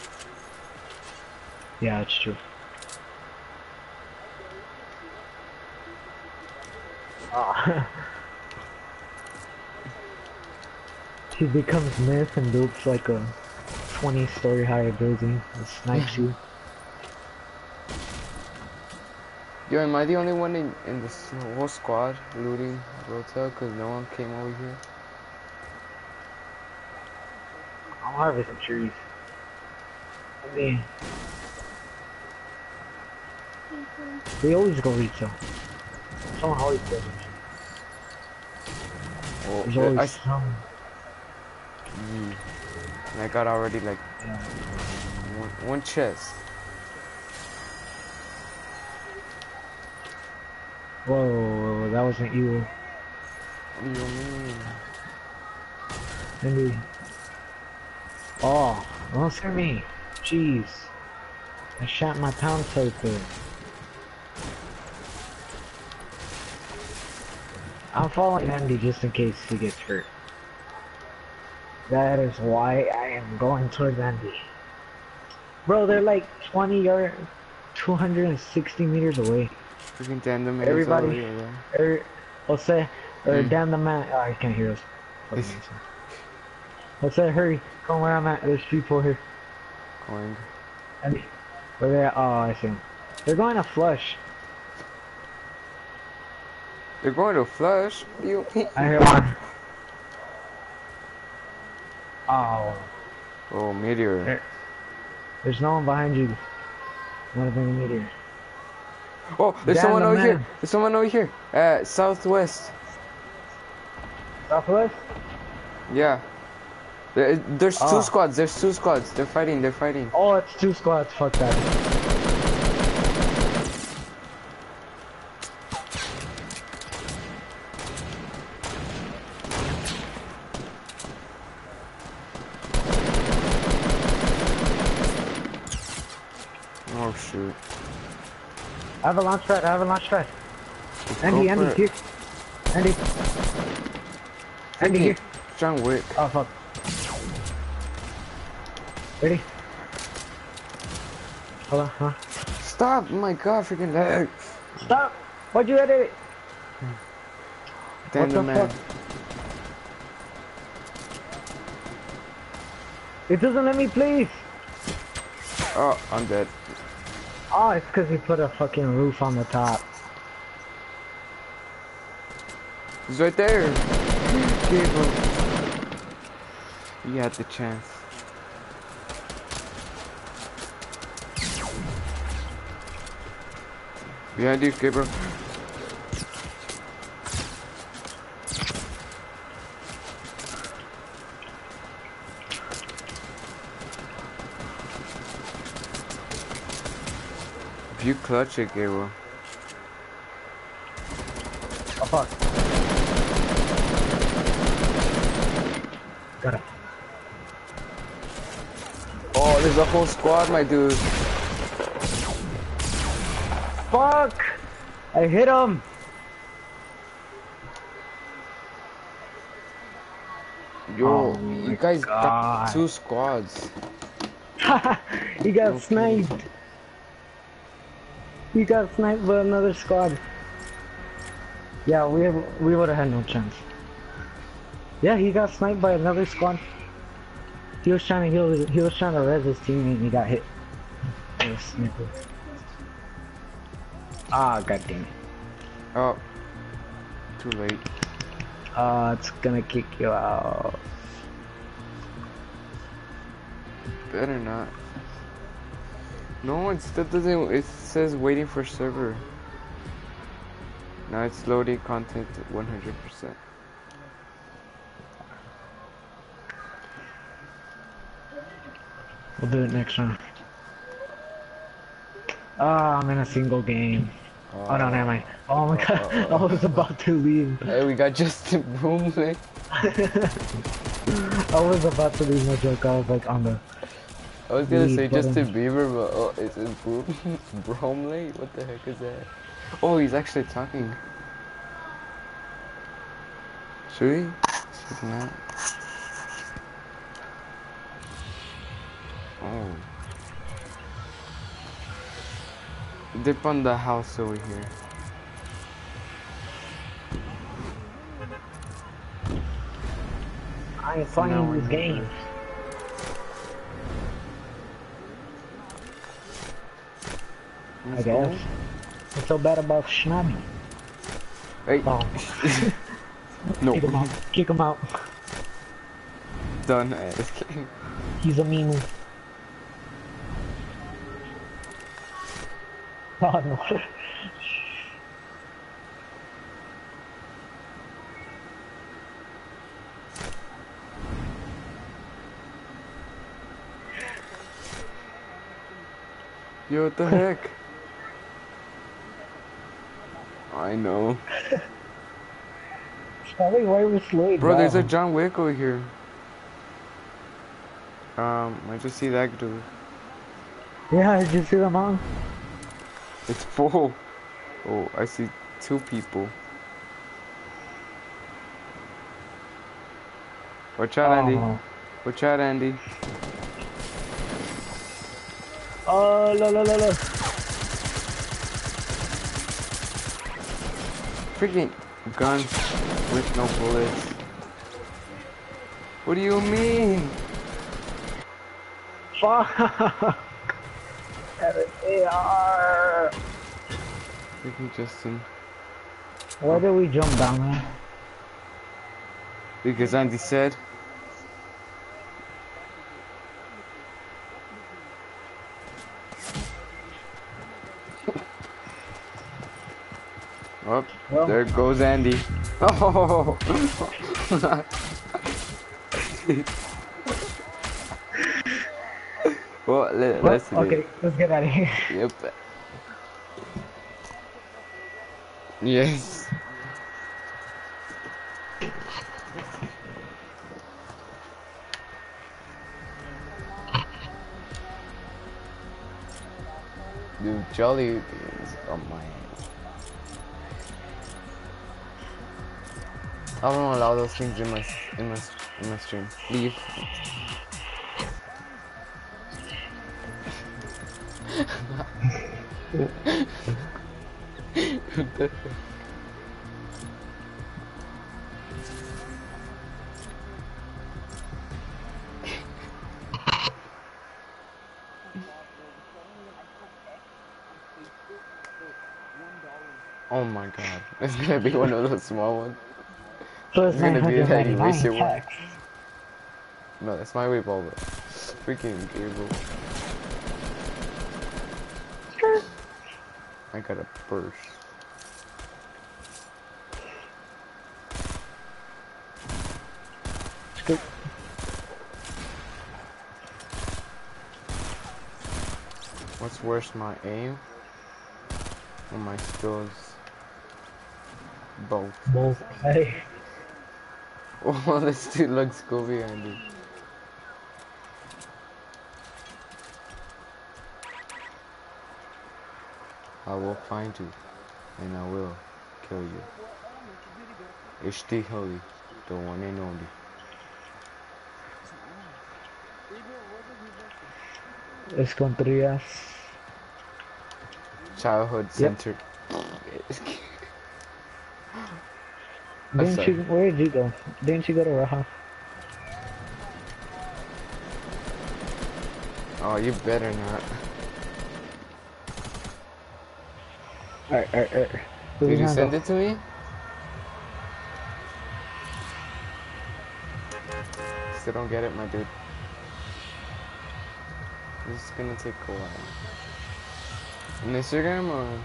Yeah, that's true. Ah. he becomes myth and builds like a 20 story high building and snipes you. Yo, am I the only one in, in this whole squad looting Retail because no one came over here? I'm harvesting trees. I mean, we always go retail. Someone always does. Oh, There's I, always I, some. mm. And I got already like Yeah. one, one chest. Whoa, that wasn't you. What do you mean? Maybe. Oh, don't scare me. Jeez. I shot my pound taker. I'm following Andy just in case he gets hurt. That is why I am going towards Andy. Bro, they're like 20 yard, 260 meters away. Freaking tandem is Everybody- over here, yeah. Or, or Mm. down the man. Oh, I can't hear us. Let's say, hurry, come where I'm at. There's people here. Going. Andy, where they? Oh, I see. They're going to flush. They're going to flush. You? I hear one. Oh, Oh, meteor. There. there's no one behind you. Not a big meteor. Oh, there's Damn someone the over here. There's someone over here. Uh, southwest. Southwest? Yeah. There, there's two Ah. squads. There's two squads. They're fighting. They're fighting. Oh, it's two squads. Fuck that. I have a launch pad. I have a launch pad. Andy, Andy, here. Andy. Andy, here. John Wick. Oh, fuck. Ready? Hold on, huh? Stop! My god, freaking lag. Stop! Why'd you edit it? Damn What the man. fuck? It doesn't let me please. Oh, I'm dead. Oh, it's because he put a fucking roof on the top. He's right there. Gabriel. You had the chance. Behind you, Gabriel. You clutch it, Gabriel. Oh, fuck. Got it. Oh, there's a whole squad, my dude. Fuck! I hit him! Yo, Oh you guys got two squads. he got Okay. sniped. He got sniped by another squad. Yeah, we have, we would have had no chance. Yeah, he got sniped by another squad. He was trying to heal. He was trying to res his teammate, and he got hit. A sniper. Ah, god damn it. Oh, too late. Uh, it's gonna kick you out. Better not. No, it still doesn't. It says waiting for server. Now it's loading content 100%. We'll do it next time. Ah, I'm in a single game. Oh no, never mind. Oh my god, I was about to leave. Hey, we got Justin Boomley. I was about to leave my joke. I was like on the. I was gonna say button. Justin Bieber, but oh, it's in Boom Bromley. What the heck is that? Oh, he's actually talking. Should we? Check him out. Oh. Dip on the house over here. I am now playing we this know game. I guess. I feel bad about Shinami. Hey. Oh. no. Kick him out. Kick him out. Done. He's a meme. Oh no. Yo, what the heck? I know. Charlie, why are we slowing Bro, there's a? John Wick over here. Um, I just see that dude. Yeah, did you see the mom? It's full. Oh, I see two people. Watch out, Andy. Oh, Watch out, Andy. oh la la la la. Freaking guns with no bullets. What do you mean? Fuck. AR. Freaking Justin. Why did we jump down there? Because Andy said. Oh, Well- there goes Andy. Oh! well, let, let's okay, let's get out of here. Yep. Yes. Dude, Jolly I don't allow those things in my in my in my stream. Leave. Oh my god. It's gonna be one of those small ones. First It's gonna be that 999 eraser one. No, that's my revolver. Freaking Gabriel. I got a burst. Scoop. What's worse, my aim or my skills? Both. Both. Hey. Oh, this dude looks cool behind you. I will find you, and I will kill you. It's the holy, the one and only. Escondrias. Childhood center. I'm Didn't you, where did you go? Didn't you go to Raha? Oh, you better not. Alright, alright, alright. Did you send it to me? Still don't get it, my dude. This is gonna take a while. On Instagram or?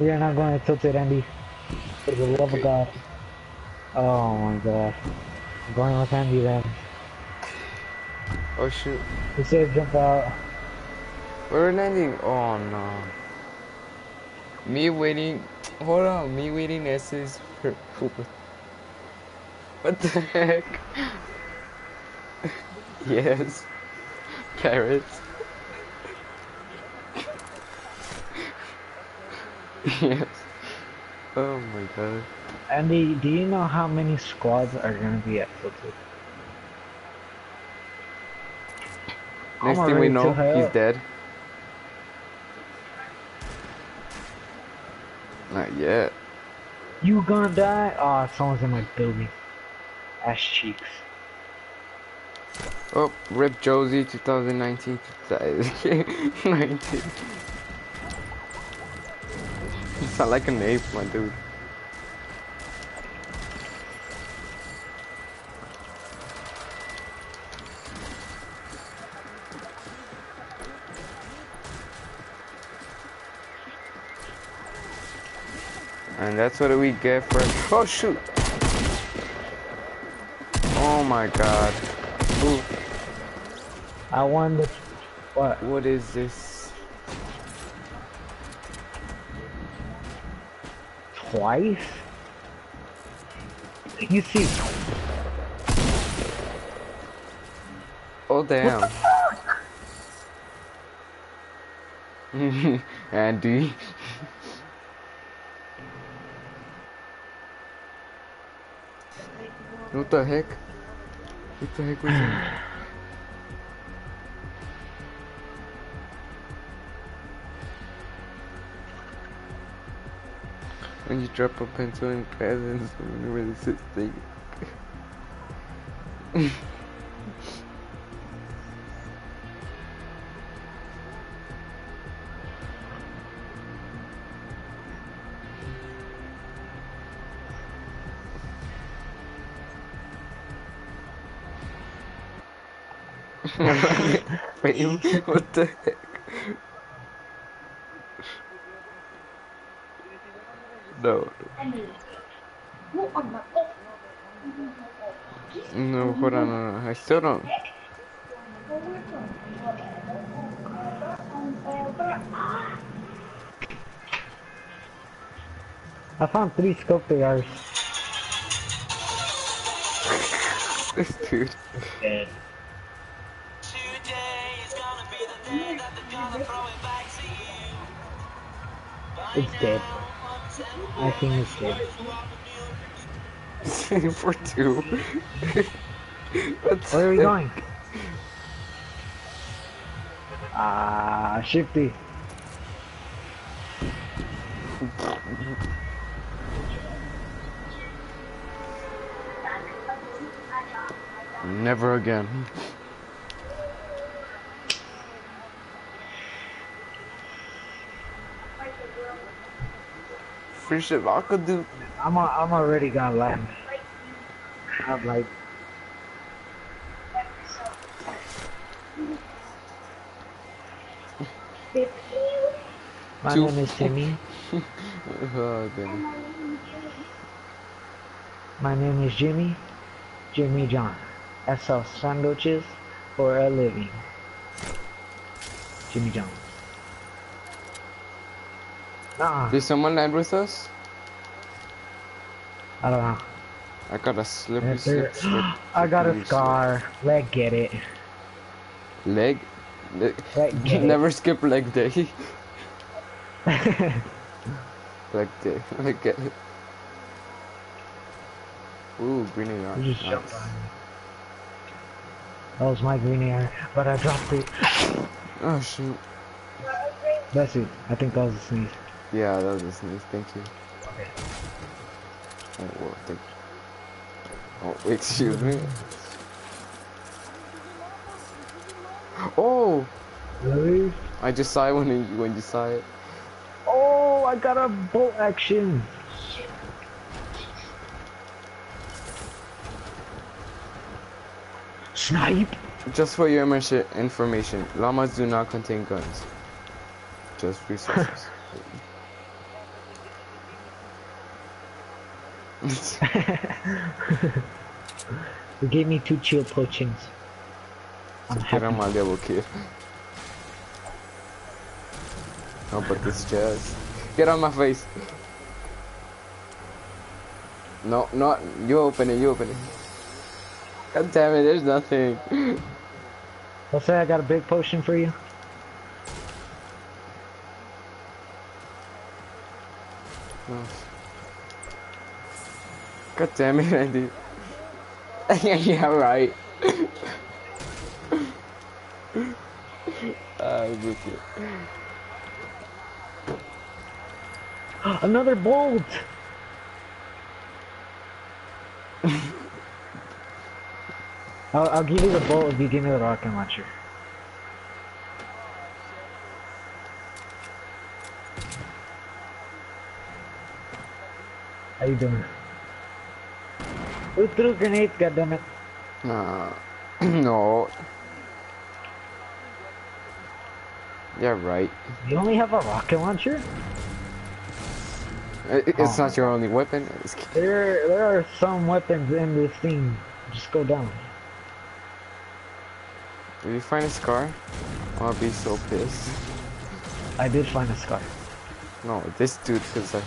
We are not going to tilt it, Andy. For the love of God. Oh my god. I'm going with Andy then. Oh shoot. He said jump out. We're landing. Oh no. Me waiting. Hold on. Me waiting essays for. What the heck? yes. Carrots. yes. Oh my god. Andy, do you know how many squads are gonna be at tilted? Next I'm thing we know, he's dead. Not yet. You gonna die? Oh, someone's in my building. Ass cheeks. Oh, Rip Josie 2019. 2019. You sound like an ape, my dude. And that's what we get for. Oh shoot! Oh my god. Ooh. I won the what? What is this? Twice? You see, Oh damn. Andy. what the heck? What the heck was that? When you drop a pencil in presents, where the sits thing. Fame? What the heck? No. No, hold on, no, no. I still don't. I found three scope ARs. This dude. It's dead. I think it's dead. Same For two. What's Where are we going? Ah, shifty. Never again. Free shit, I could do. I'm a, I'm already gonna land. I'm like, my Two- name is Timmy. Oh, goodness. My name is Jimmy. Jimmy John. I sell sandwiches for a living. Jimmy John. Nah, Did someone land with us? I don't know. I got a slippery Yes, slip, slip. I got a slippery scar. Let get it. slip. Leg? Leg. Get Never skip leg day. day. Leg get it. Ooh, green it. yarn. Just jumped Nice. That was my green air, but I dropped it. Oh shoot. That's it. I think that was a sneeze. Yeah, that was a sneeze. Thank you. Okay. Oh, well, thank you. Oh, excuse me. Oh! Really? I just saw it when you, when you saw it. Oh, I got a bolt action. Snipe. Just for your information, llamas do not contain guns. Just resources. They gave me two chill potions. I'm Get happy. on my level, kid. Oh, but this chest. Get on my face. No, not you. Open it. You open it. God damn it! There's nothing. Let's say I got a big potion for you. God damn it, Andy. yeah, right. Ah, with you. Another bolt. I'll, I'll give you the bolt if you give me the rocket launcher. How you doing? Who threw grenades, goddammit? Nah. Uh, no. Yeah, right. You only have a rocket launcher? It's Oh. not your only weapon. There, there are some weapons in this thing. Just go down. If you find a scar, I'll be so pissed. I did find a scar. No, this dude, because I,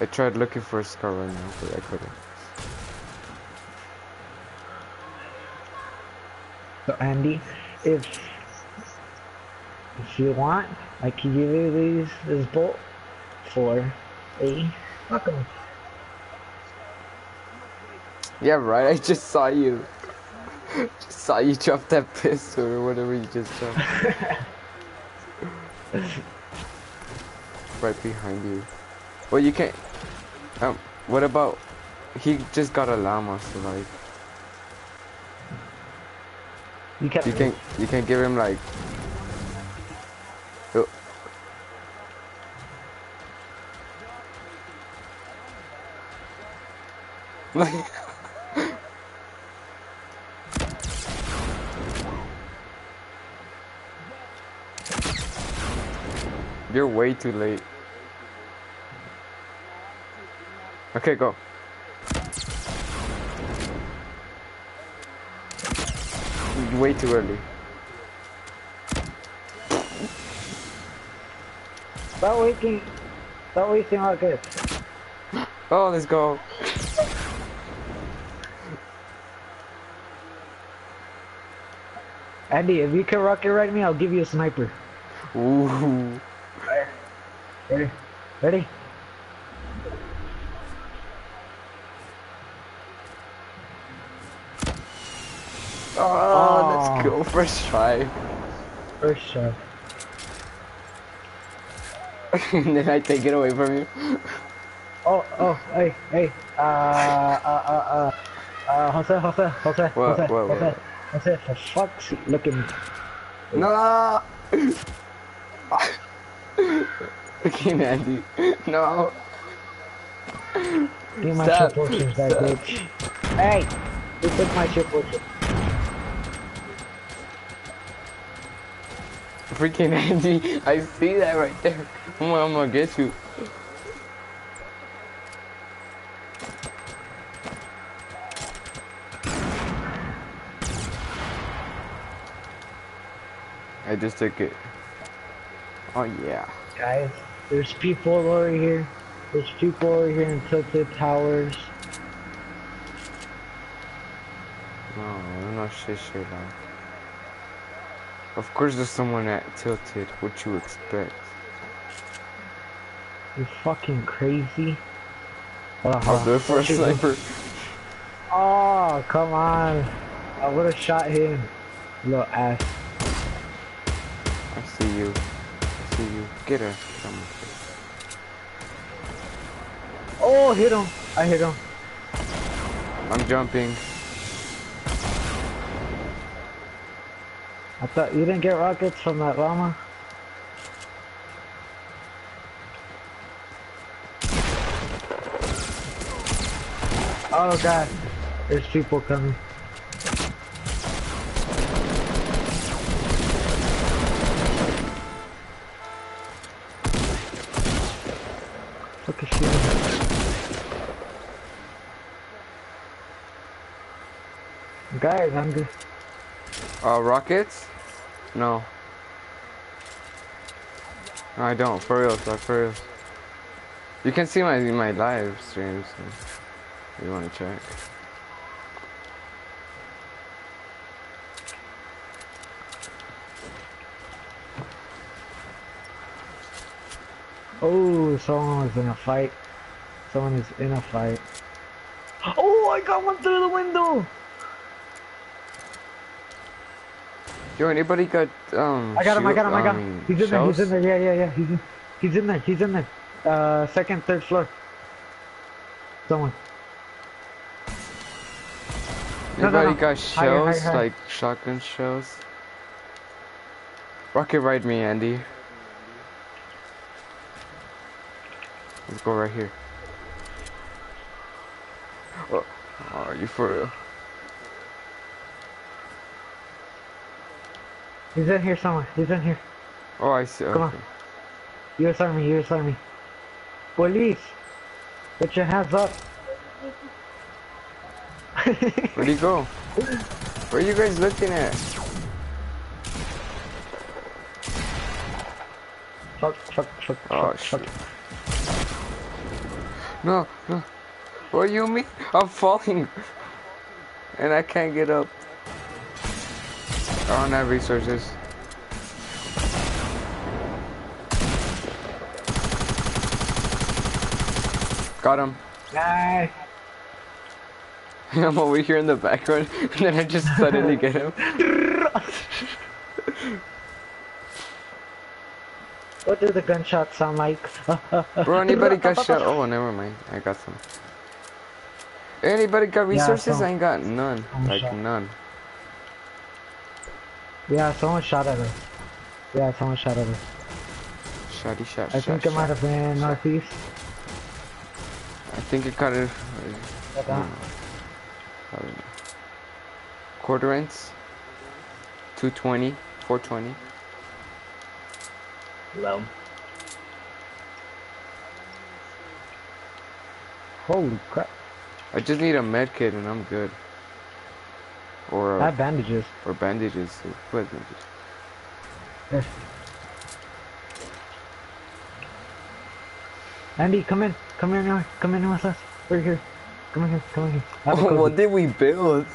I tried looking for a scar right now, but I couldn't. So Andy, if if you want, I can give you these this bolt for a welcome. Yeah, right. I just saw you. just saw you drop that pistol or whatever you just dropped. right behind you. Well, you can't. Um, what about? He just got a llama, so like, You can't... you can't, you can't give him like. Like. You're way too late. Okay, go. Way too early. Stop wasting stop wasting rockets. Oh, let's go. Andy, if you can rocket right me, I'll give you a sniper. Ooh. Ready? Ready? Oh, let's Oh. go. First try. First shot. and then I take it away from you. Oh, oh, hey, hey, uh, uh, uh, uh, uh, Jose, Jose, Jose, What, Jose, what, what? Jose, Jose, for fuck's sake, look at me. No. okay, Andy. No. Give my Stop. potions back, Stop. bitch. Hey, who took my chip potion? Freaking Andy. I see that right there. I'm gonna, I'm gonna get you. Just took it. Oh yeah. Guys, there's people over here. There's people over here in Tilted Towers. No, I'm not shit shit out. Of course there's someone at Tilted, what you expect? You're fucking crazy. On, hold I'll do it for a Don't shoot me. sniper. Oh, come on. I would have shot him. Little ass. I see you. I see you. Get her. Come on. Oh, hit him. I hit him. I'm jumping. I thought you didn't get rockets from that llama. Oh god, there's people coming. Fuck is shooting? I'm. Uh, rockets? No. No, I don't. For real, like, for real. You can see my my live streams. If you want to check. Oh, someone was in a fight. Someone is in a fight. Oh, I got one through the window. Yo, anybody got um? I got him. I got him. I got um, him. He's in there. He's in there. Yeah, yeah, yeah. He's in. He's in there. He's in there. Uh, second, third floor. Someone. No, no, Anybody no. got Higher, higher, shells higher. like shotgun shells? Rocket ride me, Andy. Let's go right here. Oh, are you for real? He's in here somewhere. He's in here. Oh, I see. Come okay. on. U.S. Army, U.S. Army. Police! Put your hands up! Where'd he go? Where are you guys looking at? Chuck, chuck, chuck, oh, chuck, No, no. What do you mean? I'm falling. And I can't get up. I don't have resources. Got him. Nice. I'm over here in the background, and then I just suddenly get him. What do the gunshots sound like? Bro, anybody got shot? Oh, never mind. I got some. Anybody got Yeah, resources? I ain't got none. Like none. Yeah, someone shot at us. Yeah, someone shot at us. Shotty shot. I shot, think it might have been northeast. I think it got it. Like that. Probably not. Quarter inch. 220. 420. Low. Holy crap. I just need a med kit and I'm good. Or I uh, have bandages. or bandages. Who has bandages? Andy, come in. Come here now. Come in with us. We're here. Come in here. Come in here. I have a Oh, what did we build?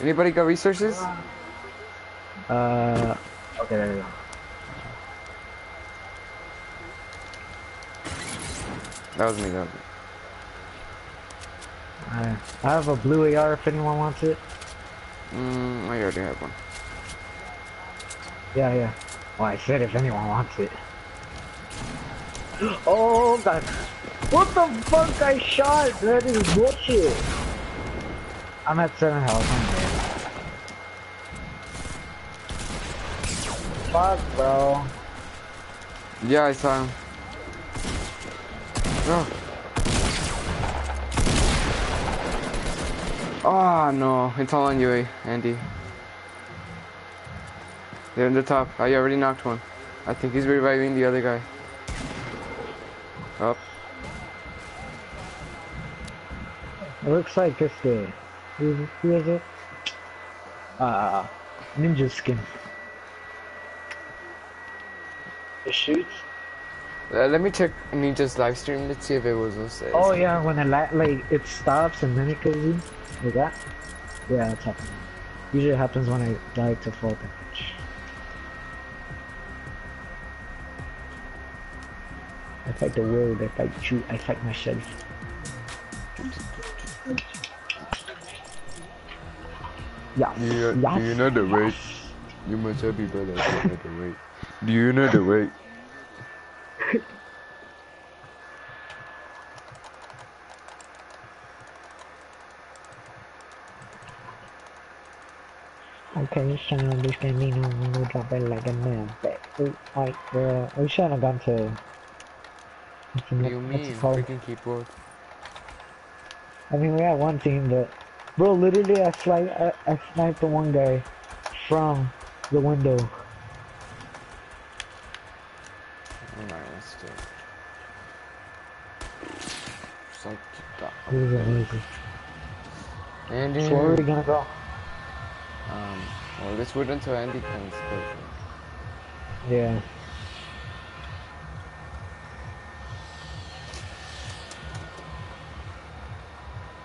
Anybody got resources? Uh, okay, there you go. That was me. That was me. I have a blue AR if anyone wants it. Mm, I already have one. Yeah, yeah. Well, I said if anyone wants it. Oh god. What the fuck I shot? That is bullshit. I'm at 7 health. I'm dead. Fuck, bro. Yeah, I saw him. No. Oh no, it's all on you, Andy. They're in the top. I already knocked one. I think he's reviving the other guy. Up. It looks like this the... Who, who is it? Uh, ninja skin. It shoots? Uh, let me check Ninja's live stream. Let's see if it was us. Oh yeah, when it like it stops and then it goes you, like that. Yeah, it's happening. Usually it happens when I die to full damage. I fight the world, I fight you, I fight myself. Yeah. Do you, yes, do you know the way? You must have people that don't know the way. Do you know the way? Okay, this can mean I'm gonna drop it like a man. But we, like, uh, we shouldn't have gone to. the What do you mean? Freaking keyboard. I mean, we had one team, but bro, literally, I slight, I, I sniped the one guy from the window. Alright, let's do it. It was amazing. Andy. So where are we gonna go? Um, well, let's wait until Andy comes. 'cause Yeah.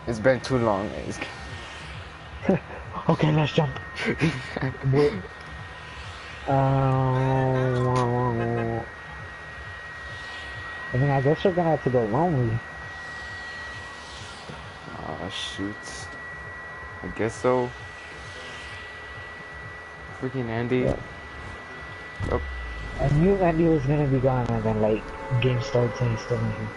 It's been too long. Okay, let's jump. Um, I mean, I guess we're gonna have to go lonely. Ah, shoot. I guess so. Freaking Andy. Yeah. Oh, I knew Andy was gonna be gone, and then like game starts and he's still not here.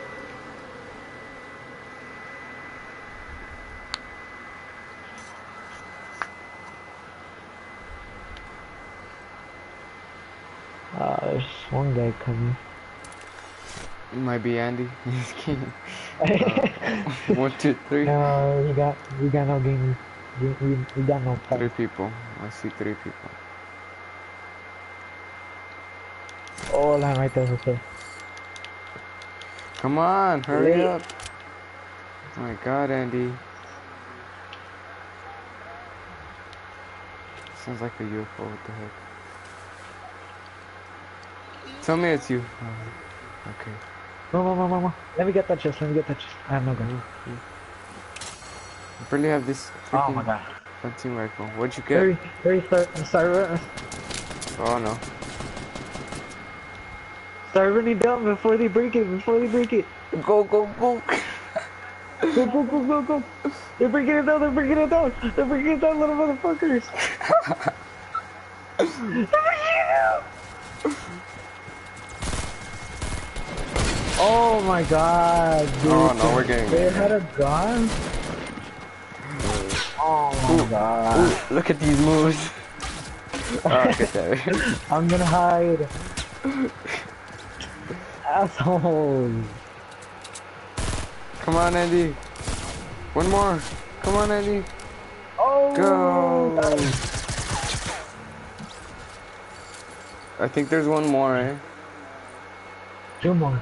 Uh, there's one guy coming. it might be Andy. He's kidding. One, two, three. no, we got we got no game. We, we, we got no Three people. I see three people. Oh, line right there, okay. Come on, hurry Wait. up. Oh my god, Andy. Sounds like a UFO, what the heck? Tell me it's you. Oh, okay. No, no, no, no, no. Let me get that chest. Let me get that chest. I have no gun. I barely have this Oh my freaking god. hunting rifle. What'd you get? Hurry, hurry, start, start, run- Oh no. start running down before they break it, before they break it. Go, go, go. Go, go, go, go, go. They're breaking it down, they're breaking it down. They're breaking it down, little motherfuckers. they're breaking it down. Oh my god, dude. Oh, no, we're getting They it. had a gun? Oh my god. Ooh, look at these moves. oh. I'm gonna hide. Assholes. Come on, Andy. One more. Come on, Andy. Oh, Go. I think there's one more, eh? Two more.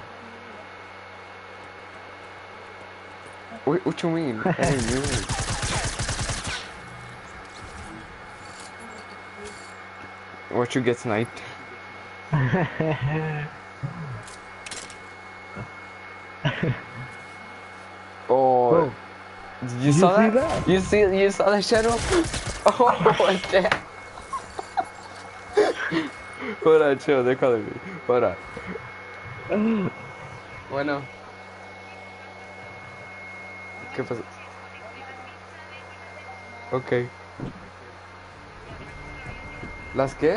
What, what you mean? hey, What you get sniped? Oh, you, you saw that? that? You see? You saw that shadow? Oh, damn! Hold on, chill. They're calling me. Hold on. Bueno. ¿Qué pasa? Ok. ¿Las qué?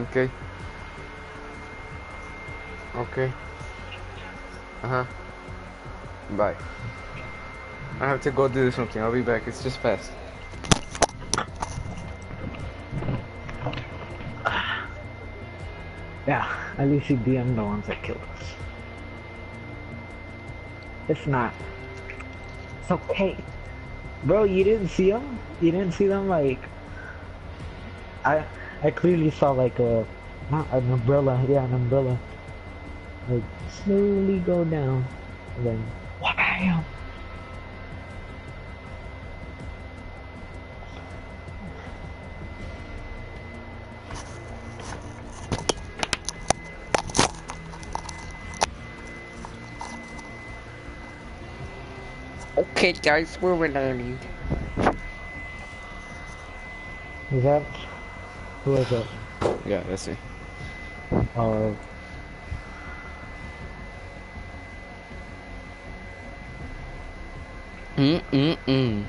Ok. Ok. Uh-huh. Bye. I have to go do something. I'll be back. It's just fast. yeah, at least he DM'd the ones that killed us. It's not. It's okay. Bro, you didn't see them? You didn't see them like... I I clearly saw like a... Not an umbrella, yeah, an umbrella. Like, slowly go down. And then... Wham! Okay, guys, we're learning. Is that... Who is it? Yeah, that's it. Uh... Mm-mm-mm.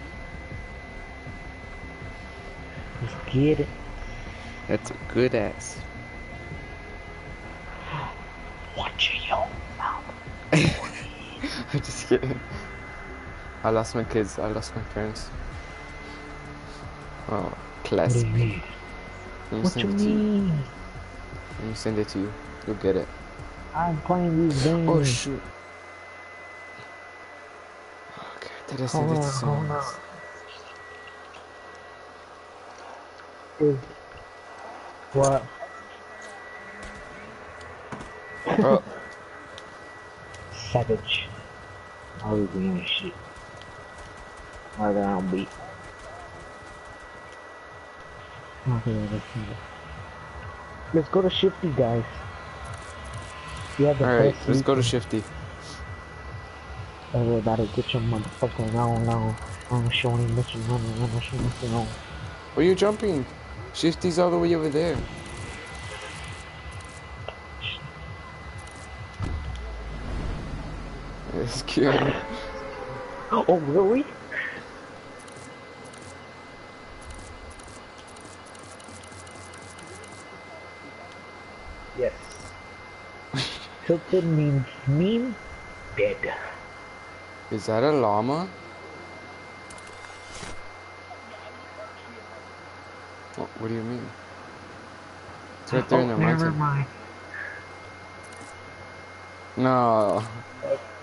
Let's get it. That's a good ass. Watch your mouth. I'm just kidding. I lost my kids. I lost my parents. Oh, classic. You? Let me What you send it to you. mean? Let me send it to you. You'll get it. I'm playing these games. Oh shoot. Okay, did I send Hold it to someone else? What? Oh, Savage. I was doing this shit. Right around beat. Okay, let's see. Let's go to Shifty, guys. You the alright, let's go to Shifty. Oh, Everybody get your motherfucking no, no. I'm showing Mr. Money, I'm showing Mr. No. Where you jumping? Shifty's all the way over there. It's cute. Oh, really? Yes. Tilted means mean, dead. Is that a llama? What, what do you mean? It's right there in oh, the never mountain. mind. No.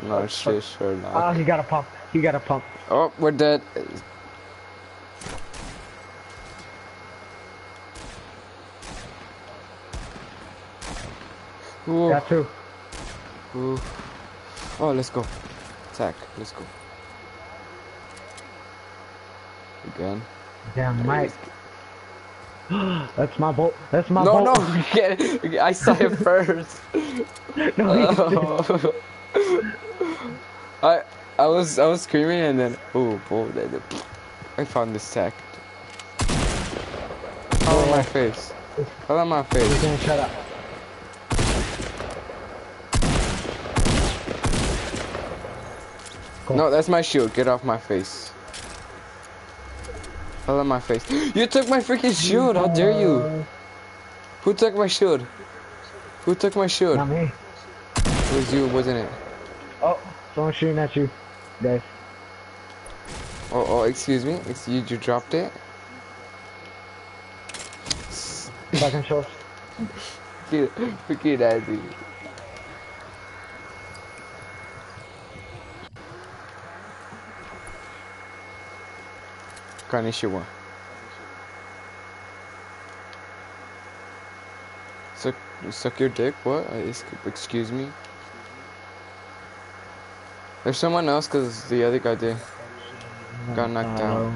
No shit, Oh, Sherlock. he got a pump. He got a pump. Oh, we're dead. Ooh, Got two. Ooh. Oh, let's go. Attack. Let's go. Again. Damn Mike. That's my boat. That's my No, boat. no, it. I saw it first. no. I I was I was screaming and then oh, it- I found this sack. Fall on my face. Fall on my He's face. gonna shut up. No, that's my shield. Get off my face. Fall on my face. You took my freaking shield. How dare you? Who took my shield? Who took my shield? Not me. It was you, wasn't it? Oh, someone shooting at you, guys. Oh, oh, excuse me. Excuse you dropped it. Second shot. Cute, cute daddy. Konnichiwa. Suck, suck your dick? What? Excuse me? There's someone else because the other guy did. Got knocked out.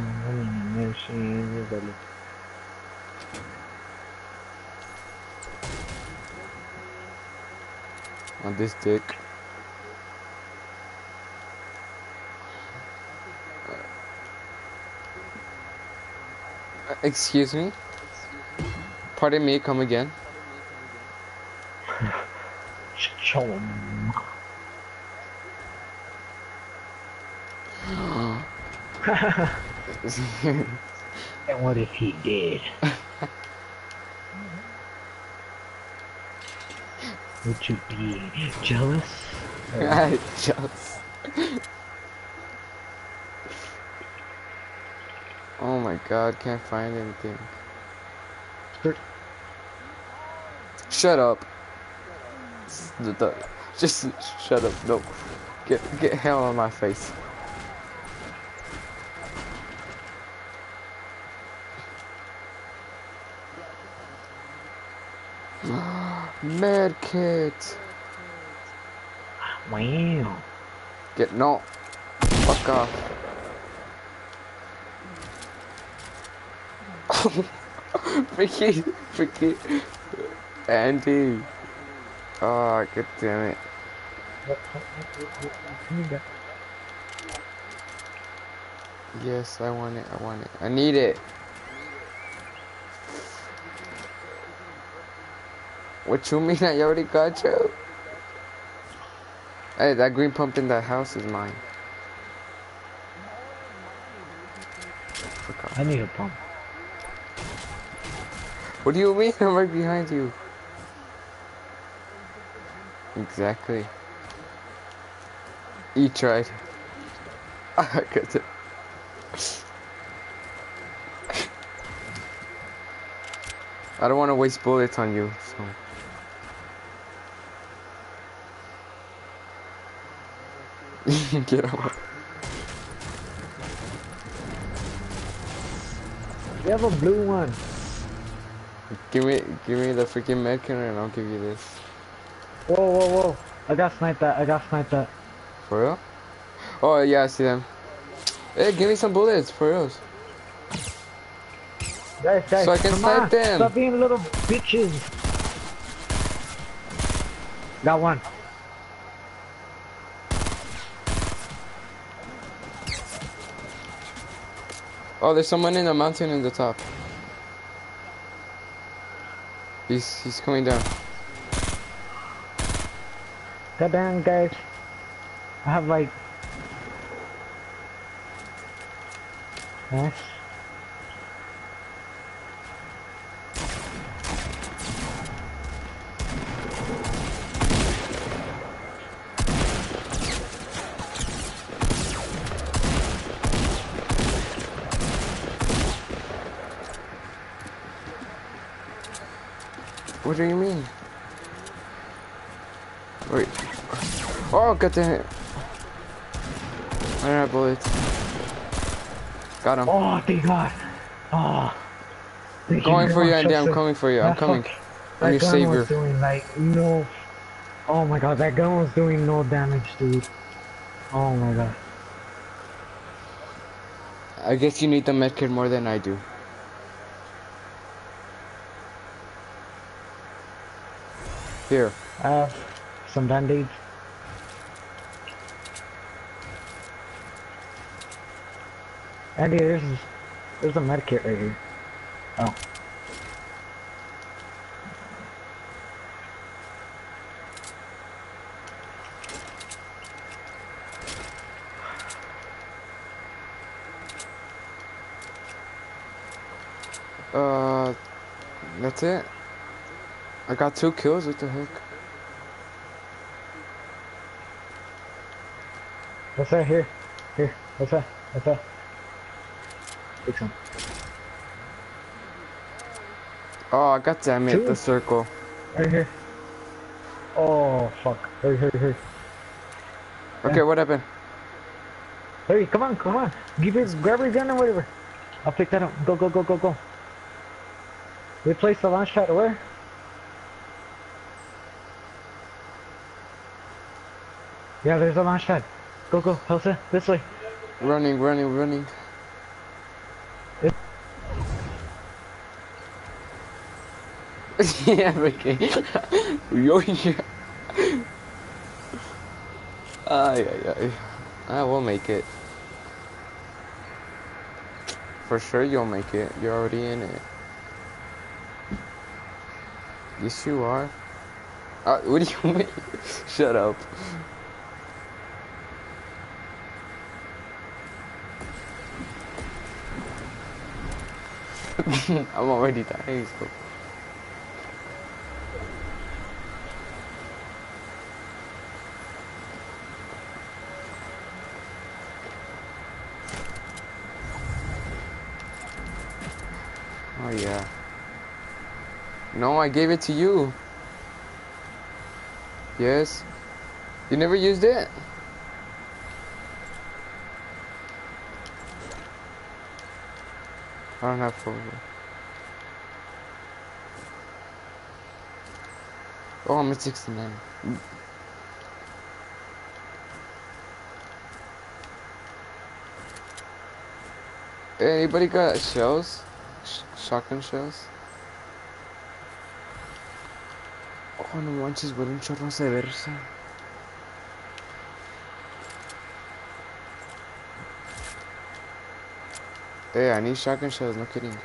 On this dick. Excuse me? Pardon me, come again. And what if he did? Would you be jealous? I just. oh my god, can't find anything. Shut up. The- the- Just shut up. No. Get get hell on my face. Med kit. Wow. Get no. Fuck off. Freaky, freaky. Andy. Oh, god damn it. Yes, I want it. I want it. I need it. What you mean? I already got you. Hey, that green pump in that house is mine. Off. I need a pump. What do you mean? I'm right behind you. Exactly. You tried. I got it. I don't want to waste bullets on you, so. Get out. You have a blue one. Give me, give me the freaking medkit and I'll give you this. Whoa, whoa, whoa. I got sniped at. I got sniped at. For real? Oh yeah, I see them. Hey, give me some bullets, for reals. Guys, guys, So I can snipe on. them. Stop being little bitches. Got one. Oh, there's someone in the mountain in the top. He's he's coming down. God damn, guys. I have like. Nice. What do you mean? Wait. Oh, god damn it. I don't have bullets. Got him. Oh, thank God. Oh. Thank Going for you, Andy. I'm coming for you. I'm coming. fuck- I'm that your gun savior. was doing like no. Oh my God, that gun was doing no damage, dude. Oh my God. I guess you need the medkit more than I do. Here. Have some band-aids. Andy, there's there's a medkit right here. Oh. Uh, that's it. I got two kills. What the heck? What's that here? Here. What's that? What's that? Take some. Oh, god damn it, Two? the circle. Right here. Oh fuck. Hurry, hurry, hurry. Okay, what happened? Hurry, come on, come on. Give your grab your gun or whatever. I'll pick that up. Go, go, go, go, go. Replace the launch pad where? Yeah, there's a launch pad. Go, go, Elsa, this way. Running, running, running. It- yeah, Ricky. Yo, yeah. Ay, ay, ay. I will make it. For sure you'll make it. You're already in it. Yes, you are. Uh, what do you mean? Shut up. I'm already dying, so. Oh yeah. No, I gave it to you. Yes. You never used it? I don't have four. Oh, I'm at 69. Anybody got shells? Sh shotgun shells? Oh, no manches, un chorro de Hey, I need shotgun shells, no kidding.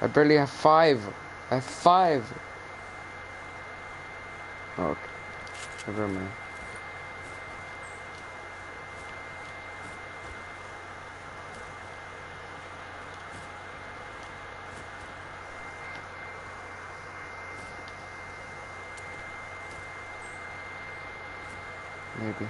I barely have five. I have five. Oh, okay. Never mind. Maybe.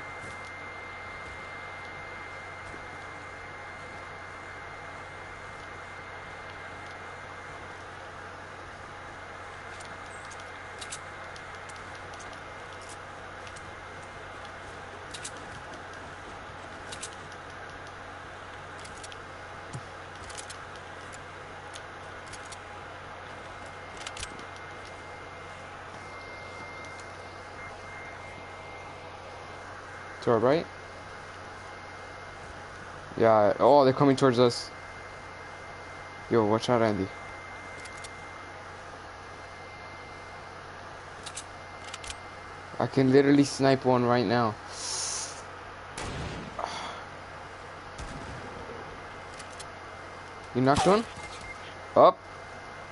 To our right? Yeah, oh, they're coming towards us. Yo, watch out, Andy. I can literally snipe one right now. You knocked one? Up.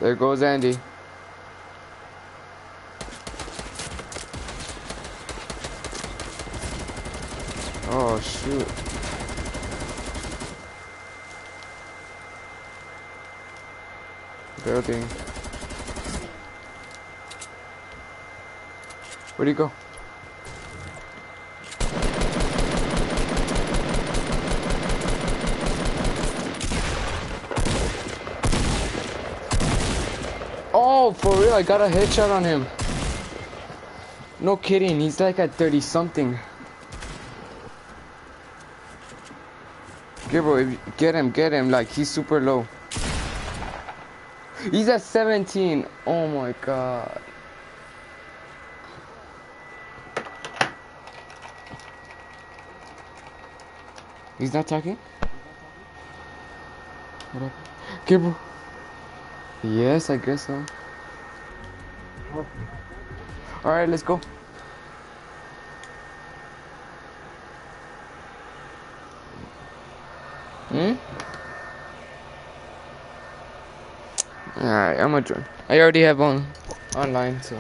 There goes Andy. Oh shoot. Building. Where'd he go? Oh, for real, I got a headshot on him. No kidding, he's like at 30 something. Gabriel, get him, get him, like he's super low. He's at 17. Oh my god. He's not talking? What up? Gabriel. Yes, I guess so. Alright, let's go. Hmm? I already have one online, so.